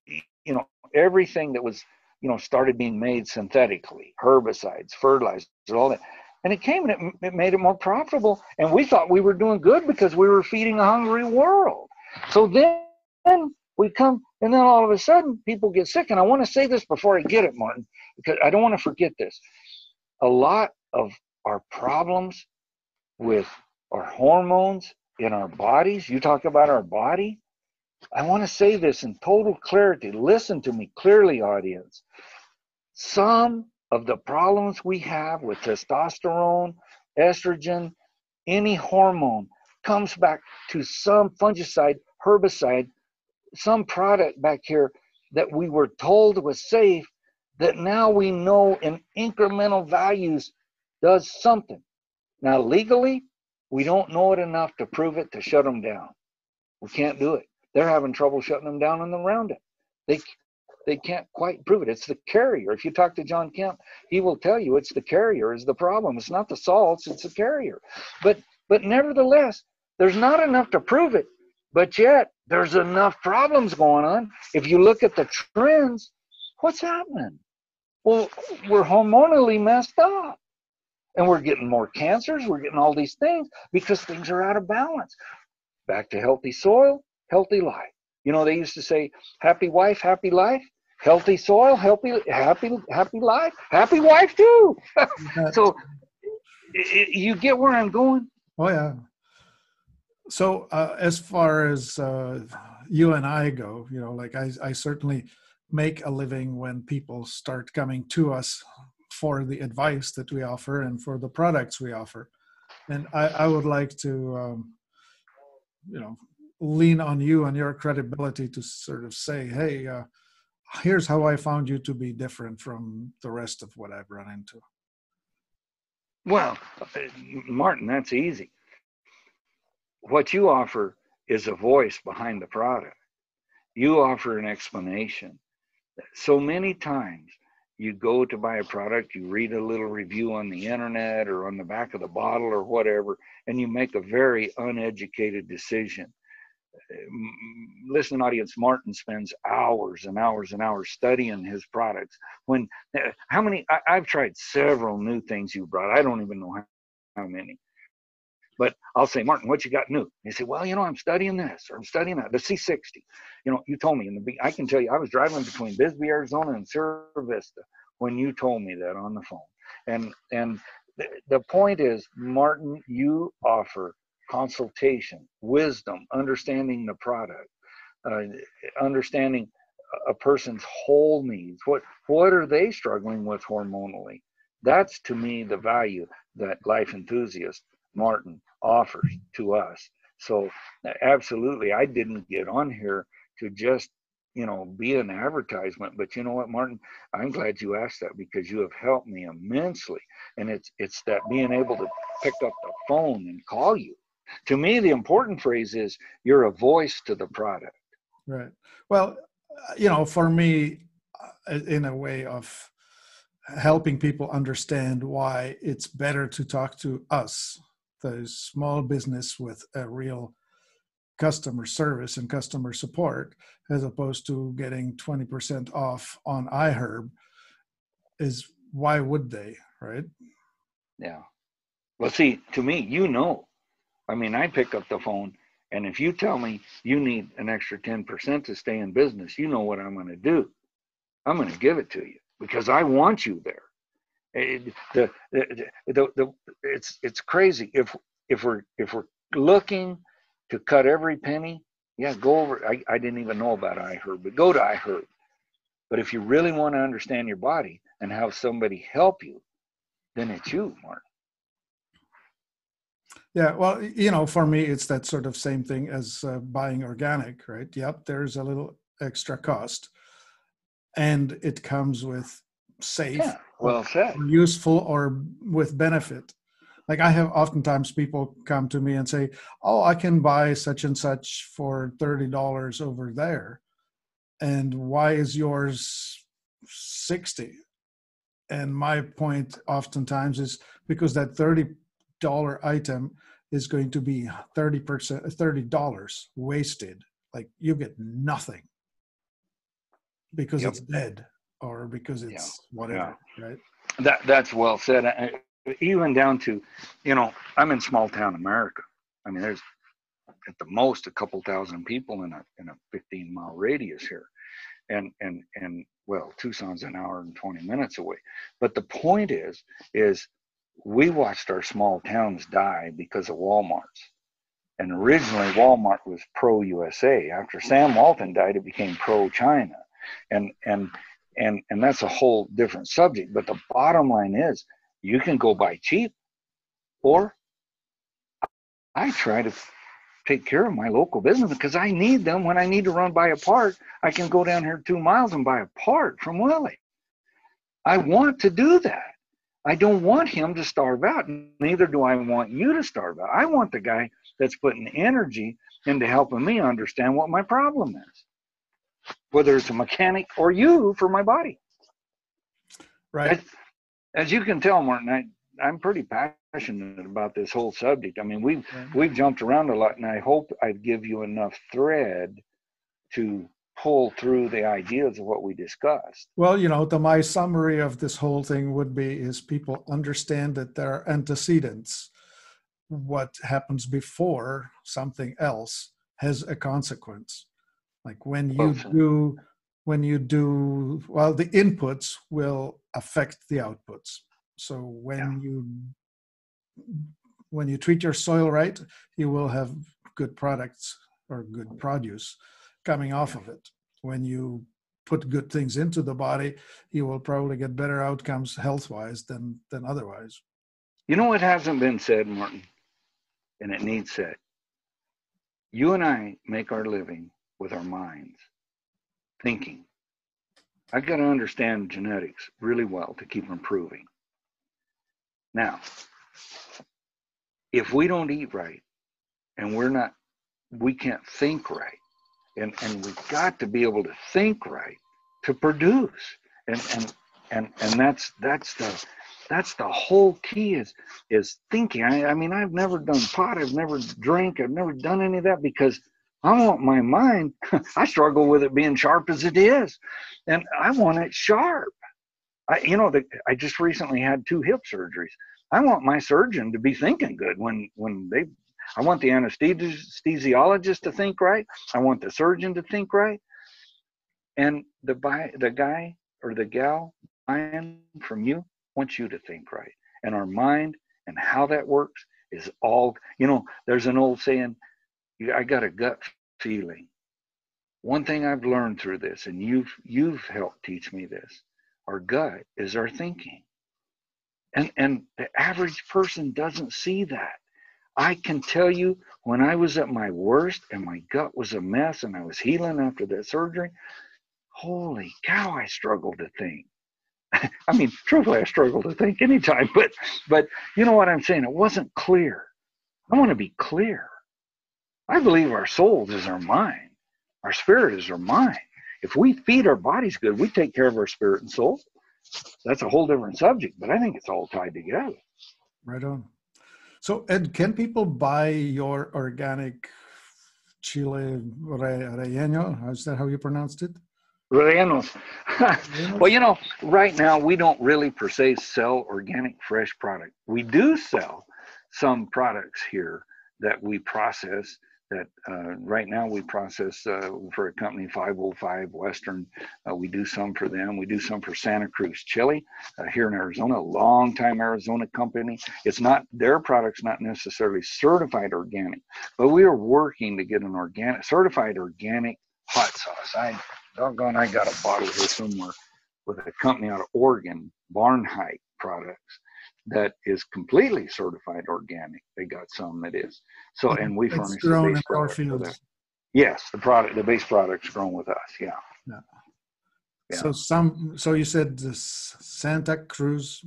B: you know everything that was you know, started being made synthetically, herbicides, fertilizers, all that. And it came and it, it made it more profitable. And we thought we were doing good because we were feeding a hungry world. So then we come, and then all of a sudden people get sick. And I want to say this before I get it, Martin, because I don't want to forget this. A lot of our problems with our hormones in our bodies, you talk about our body, I want to say this in total clarity. Listen to me clearly, audience. Some of the problems we have with testosterone, estrogen, any hormone comes back to some fungicide, herbicide, some product back here that we were told was safe that now we know in incremental values does something. Now, legally, we don't know it enough to prove it to shut them down. We can't do it they're having trouble shutting them down on the Roundup. They they can't quite prove it. It's the carrier. If you talk to John Kempf, he will tell you it's the carrier is the problem. It's not the salts, it's the carrier. But but nevertheless, there's not enough to prove it. But yet there's enough problems going on. If you look at the trends, what's happening? Well, we're hormonally messed up. And we're getting more cancers, we're getting all these things because things are out of balance. Back to healthy soil, healthy life. You know, they used to say, happy wife, happy life, healthy soil, healthy, happy, happy life, happy wife too. <laughs> so it, you get where I'm going?
A: Oh yeah. So uh, as far as uh, you and I go. You know, like I, I certainly make a living when people start coming to us for the advice that we offer and for the products we offer. And I, I would like to, um, you know, lean on you and your credibility to sort of say, hey, uh, here's how I found you to be different from the rest of what I've run into.
B: Well, uh, Martin, that's easy. What you offer is a voice behind the product. You offer an explanation. So many times you go to buy a product, you read a little review on the internet or on the back of the bottle or whatever, and you make a very uneducated decision. Listen, audience, Martin spends hours and hours and hours studying his products. When, eh, how many, I, have tried several new things you brought. I don't even know how, how many. But I'll say, Martin, what you got new? He say, well, you know, I'm studying this or I'm studying that. The C60. You know, you told me in the I can tell you, I was driving between Bisbee, Arizona, and Sierra Vista when you told me that on the phone. And and the point is, Martin, you offer consultation, wisdom, understanding the product, uh, understanding a person's whole needs. What what are they struggling with hormonally? That's to me the value that life enthusiast Martin offers to us. So absolutely, I didn't get on here to just you know be an advertisement but you know what martin? I'm glad you asked that because you have helped me immensely. And it's it's that being able to pick up the phone and call you. To me the important phrase is you're a voice to the product.
A: Right. Well you know for me uh, in a way of helping people understand why it's better to talk to us the small business with a real customer service and customer support as opposed to getting 20% off on iherb is why would they right?
B: Yeah. Well see to me you know. I mean i pick up the phone and if you tell me you need an extra 10% to stay in business you know what i'm going to do. I'm going to give it to you because i want you there it, the, the, the, the, it's it's crazy. If if we're if we're looking to cut every penny yeah go over I, I didn't even know about iherb but go to iherb. But if you really want to understand your body and have somebody help you then it's you mark.
A: Yeah well you know for me it's that sort of same thing as uh, buying organic right? Yep there's a little extra cost. And it comes with safe yeah,
B: well said.
A: useful or with benefit. Like i have oftentimes people come to me and say oh i can buy such and such for $30 over there and why is yours 60 and my point oftentimes is because that $30 item is going to be 30% $30 wasted. Like you get nothing because yep. it's dead or because it's yeah. whatever yeah. right
B: that that's well said even down to, you know, I'm in small town America. I mean, there's at the most a couple thousand people in a in a 15 mile radius here, and and and well, Tucson's an hour and 20 minutes away. But the point is, is we watched our small towns die because of WalMarts. And originally, Walmart was pro USA. After Sam Walton died, it became pro China, and and and and that's a whole different subject. But the bottom line is, you can go buy cheap, or I try to take care of my local business because I need them when I need to run by a part. I can go down here two miles and buy a part from Willie. I want to do that. I don't want him to starve out. Neither do I want you to starve out. I want the guy that's putting energy into helping me understand what my problem is, whether it's a mechanic or you for my body.
A: Right
B: as you can tell, Martin, I, I'm pretty passionate about this whole subject. I mean, we've we've jumped around a lot, and I hope I give you enough thread to pull through the ideas of what we discussed.
A: Well, you know, the my summary of this whole thing would be is people understand that there are antecedents. What happens before something else has a consequence. Like when you do when you do well the inputs will affect the outputs so when yeah. you when you treat your soil right you will have good products or good produce coming off of it. When you put good things into the body, you will probably get better outcomes health wise than than otherwise.
B: You know what hasn't been said, Martin, and it needs said. You and I make our living with our minds, thinking. I've got to understand genetics really well to keep improving. Now, if we don't eat right and we're not, we can't think right, and, and we've got to be able to think right to produce. And, and, and, and that's, that's the, that's the whole key is, is thinking. I, I mean, I've never done pot. I've never drank. I've never done any of that because I want my mind. <laughs> I struggle with it being sharp as it is, and I want it sharp. I, you know, the, I just recently had two hip surgeries. I want my surgeon to be thinking good when when they. I want the anesthesiologist to think right. I want the surgeon to think right, and the by the guy or the gal buying from you wants you to think right. And our mind and how that works is all. You know, there's an old saying I got a gut feeling. One thing I've learned through this, and you've you've helped teach me this, our gut is our thinking. And and the average person doesn't see that. I can tell you when I was at my worst and my gut was a mess and I was healing after that surgery, holy cow, I struggled to think. <laughs> I mean, truthfully, I struggle to think anytime, <laughs> but but you know what I'm saying? It wasn't clear. I want to be clear. I believe our souls is our mind. Our spirit is our mind. If we feed our bodies good, we take care of our spirit and soul. That's a whole different subject, but I think it's all tied together.
A: Right on. So, Ed, can people buy your organic chile relleno? Is that how you pronounced it?
B: Rellenos. well, you know, right now we don't really per se sell organic fresh product. We do sell some products here that we process that uh, right now we process uh, for a company 505 Western. Uh, we do some for them. We do some for Santa Cruz Chili uh, here in Arizona, a long time Arizona company. It's not their product's not necessarily certified organic, but we are working to get an organic certified organic hot sauce. I doggone, I got a bottle here somewhere with a company out of Oregon, Barnheit Products that is completely certified organic. They got some that is. So, and we it's furnish
A: grown the base in our.
B: Yes, the product, the base product's grown with us. Yeah. yeah.
A: yeah. So some, so you said this Santa Cruz.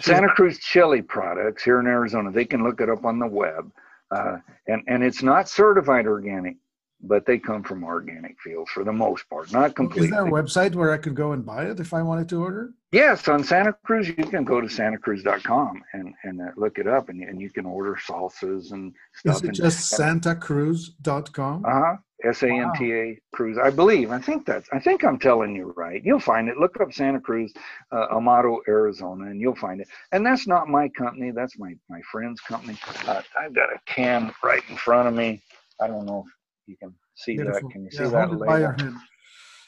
B: Santa Cruz chili products here in Arizona. They can look it up on the web, uh, and and it's not certified organic but they come from organic fields for the most part, not completely.
A: Is there a website where I could go and buy it if I wanted to order?
B: Yes, on Santa Cruz, you can go to santacruz.com and, and uh, look it up and, and you can order salsas and stuff.
A: Is it
B: and,
A: just santacruz.com?
B: Uh huh. S A N T A Cruz. I believe. I think that's. I think I'm telling you right. You'll find it. Look up Santa Cruz, uh, Amado, Arizona, and you'll find it. And that's not my company. That's my my friend's company. Uh, I've got a can right in front of me. I don't know if you can see Beautiful. that. Can you see yeah, that label?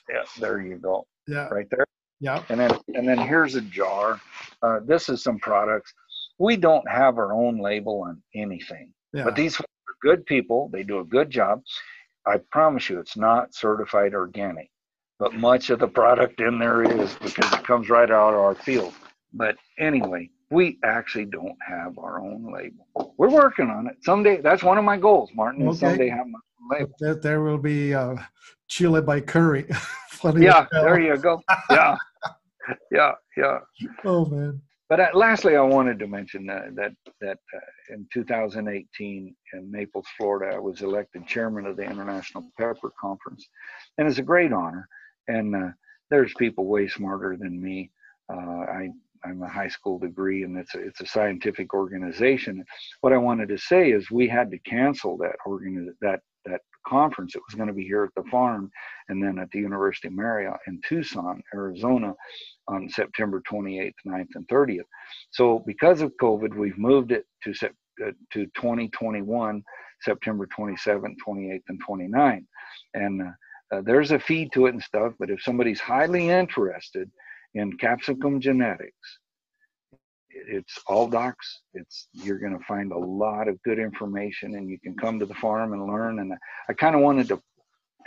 B: Yeah, there you go.
A: Yeah.
B: Right there.
A: Yeah.
B: And then and then here's a jar. Uh, this is some products. We don't have our own label on anything. Yeah. But these are good people. They do a good job. I promise you, it's not certified organic, but much of the product in there is because it comes right out of our field. But anyway, we actually don't have our own label. We're working on it. Someday, that's one of my goals, Martin. Okay. Someday have my
A: there, there will be uh, Chile by Curry. <laughs>
B: yeah, there you go. Yeah, <laughs> yeah, yeah.
A: Oh man.
B: But uh, lastly, I wanted to mention uh, that that uh, in 2018 in Naples, Florida, I was elected chairman of the International Pepper Conference, and it's a great honor. And uh, there's people way smarter than me. Uh, I I'm a high school degree, and it's a, it's a scientific organization. What I wanted to say is we had to cancel that organ that that conference. It was going to be here at the farm and then at the University of Marriott in Tucson, Arizona on September 28th, 9th, and 30th. So because of COVID, we've moved it to, uh, to 2021, September 27th, 28th, and 29th. And uh, uh, there's a fee to it and stuff, but if somebody's highly interested in capsicum genetics, it's all docs it's you're going to find a lot of good information and you can come to the farm and learn and i kind of wanted to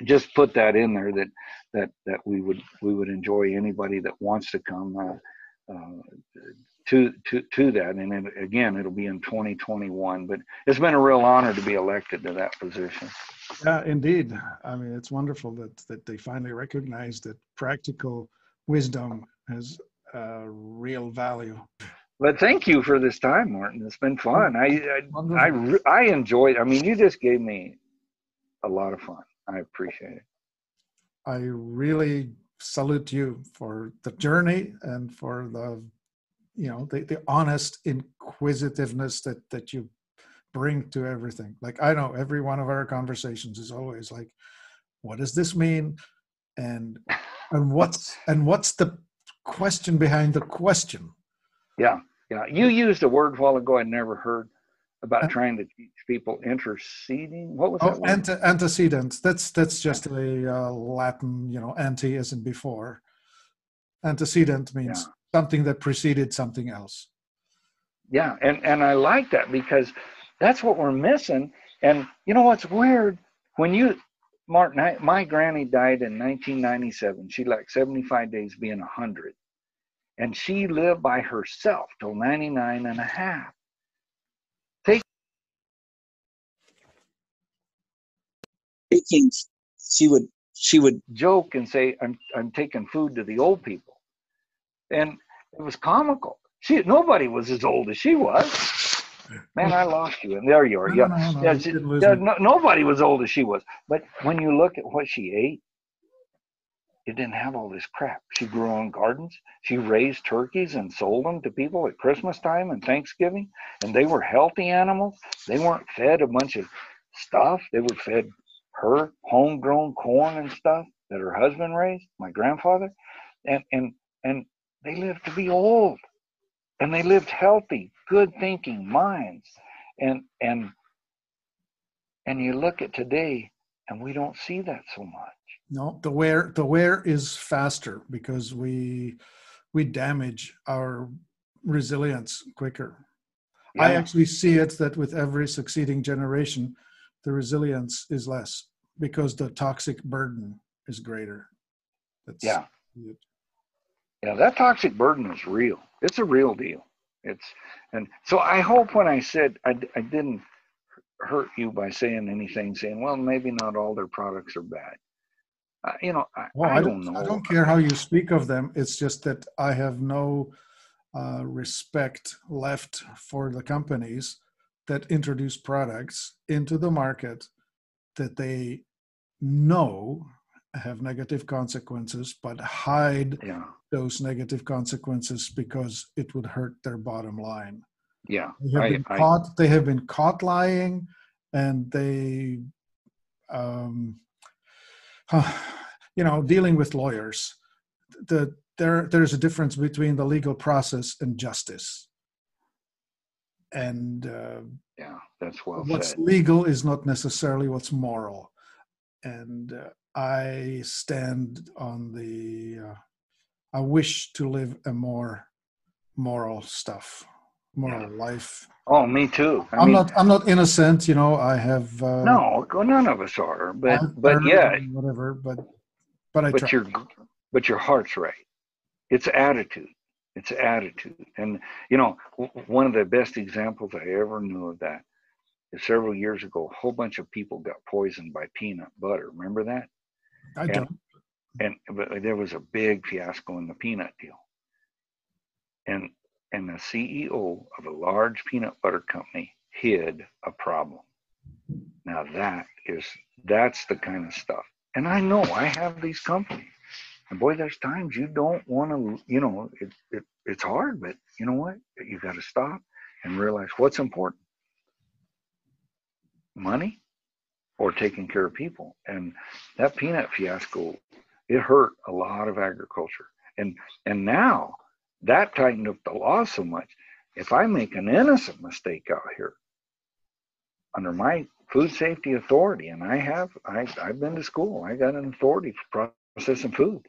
B: just put that in there that that that we would we would enjoy anybody that wants to come uh, uh, to to to that. And then again, it'll be in 2021. But it's been a real honor to be elected to that position.
A: Yeah, indeed. I mean, it's wonderful that that they finally recognize that practical wisdom has uh, real value.
B: But thank you for this time, Martin. It's been fun. I I I, I enjoyed. I mean, you just gave me a lot of fun. I appreciate it.
A: I really salute you for the journey and for the you know the, the honest inquisitiveness that that you bring to everything like i know every one of our conversations is always like what does this mean and and what's and what's the question behind the question.
B: Yeah yeah you used a word while ago i never heard about uh, trying to teach people interceding. What was oh, that
A: ante- antecedent that's that's just a uh, latin you know ante isn't before. Antecedent means yeah. something that preceded something else.
B: Yeah and and i like that because that's what we're missing. And you know what's weird? When you martin I, my granny died in 1997 she like 75 days being 100 and she lived by herself till 99 and a half.
C: Taking she would she would
B: joke and say i'm i'm taking food to the old people. And it was comical. She nobody was as old as she was man i lost you and there you are yeah, no, no, yeah, she, yeah no, nobody was old as she was but when you look at what she ate it didn't have all this crap. She grew on gardens. She raised turkeys and sold them to people at Christmas time and Thanksgiving. And they were healthy animals. They weren't fed a bunch of stuff. They were fed her homegrown corn and stuff that her husband raised, my grandfather, and and and they lived to be old, and they lived healthy, good thinking minds, and and and you look at today, and we don't see that so much.
A: No, the wear the wear is faster because we we damage our resilience quicker. Yeah. I actually see it that with every succeeding generation, the resilience is less because the toxic burden is greater.
B: That's yeah. It. Yeah, that toxic burden is real. It's a real deal. It's and so I hope when I said I, I didn't hurt you by saying anything, saying well maybe not all their products are bad. Uh, you know, I, well, I, don't, don't, know.
A: I don't care how you speak of them. It's just that I have no uh, respect left for the companies that introduce products into the market that they know have negative consequences but hide yeah. those negative consequences because it would hurt their bottom line
B: yeah
A: they have I, been I, caught they have been caught lying and they um you know dealing with lawyers the there there's a difference between the legal process and justice and uh,
B: yeah that's well
A: what's
B: said.
A: legal is not necessarily what's moral and uh, i stand on the uh, i wish to live a more moral stuff moral yeah. life
B: oh me too
A: I am not i'm not innocent you know i have uh,
B: no none of us are but but yeah
A: whatever but but i
B: but try. your but your heart's right it's attitude it's attitude. And, you know, one of the best examples I ever knew of that is several years ago, a whole bunch of people got poisoned by peanut butter. Remember that?
A: I and, don't.
B: And but there was a big fiasco in the peanut deal. And and the CEO of a large peanut butter company hid a problem. Now that is that's the kind of stuff. And I know I have these companies and boy, there's times you don't want to, you know, it, it, it's hard, but you know what? You got to stop and realize what's important money or taking care of people. And that peanut fiasco, it hurt a lot of agriculture. And and now that tightened up the law so much. If I make an innocent mistake out here under my food safety authority, and I have, I, I've been to school, I got an authority for processing food.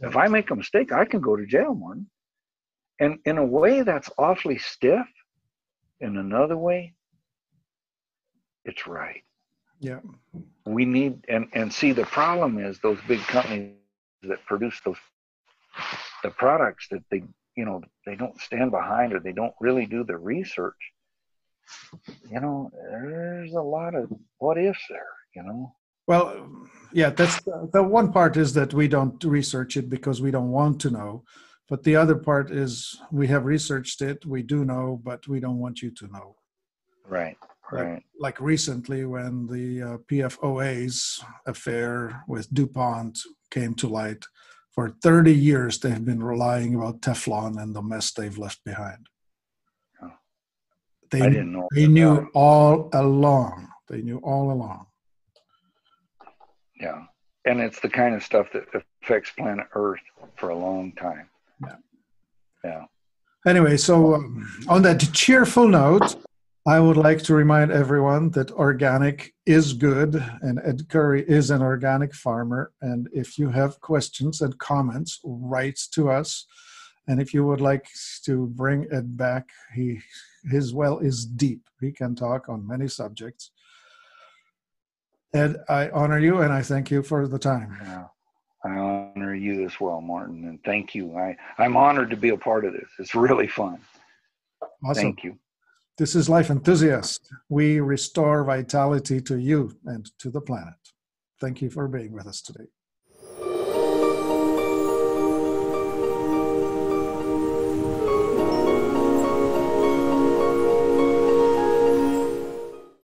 B: If I make a mistake, I can go to jail, Martin. And in a way, that's awfully stiff. In another way, it's right.
A: Yeah.
B: We need and and see the problem is those big companies that produce those the products that they you know they don't stand behind or they don't really do the research. You know, there's a lot of what ifs there. You know.
A: Well, yeah, that's the, the one part is that we don't research it because we don't want to know. But the other part is we have researched it, we do know, but we don't want you to know.
B: Right. Right.
A: Like recently, when the uh, PFOA's affair with DuPont came to light, for 30 years they've been relying about Teflon and the mess they've left behind.
B: Oh.
A: They,
B: I didn't know.
A: they knew
B: that.
A: all along. They knew all along.
B: Yeah. And it's the kind of stuff that affects planet Earth for a long time.
A: Yeah.
B: Yeah.
A: Anyway, so um, on that cheerful note, I would like to remind everyone that organic is good and Ed Curry is an organic farmer. And if you have questions and comments, write to us. And if you would like to bring Ed back, he his well is deep. He can talk on many subjects. Ed, I honor you and I thank you for the time.
B: Yeah. I honor you as well, Martin, and thank you. I, I'm honored to be a part of this. It's really fun.
A: Awesome.
B: Thank you.
A: This is Life Enthusiast. We restore vitality to you and to the planet. Thank you for being with us today.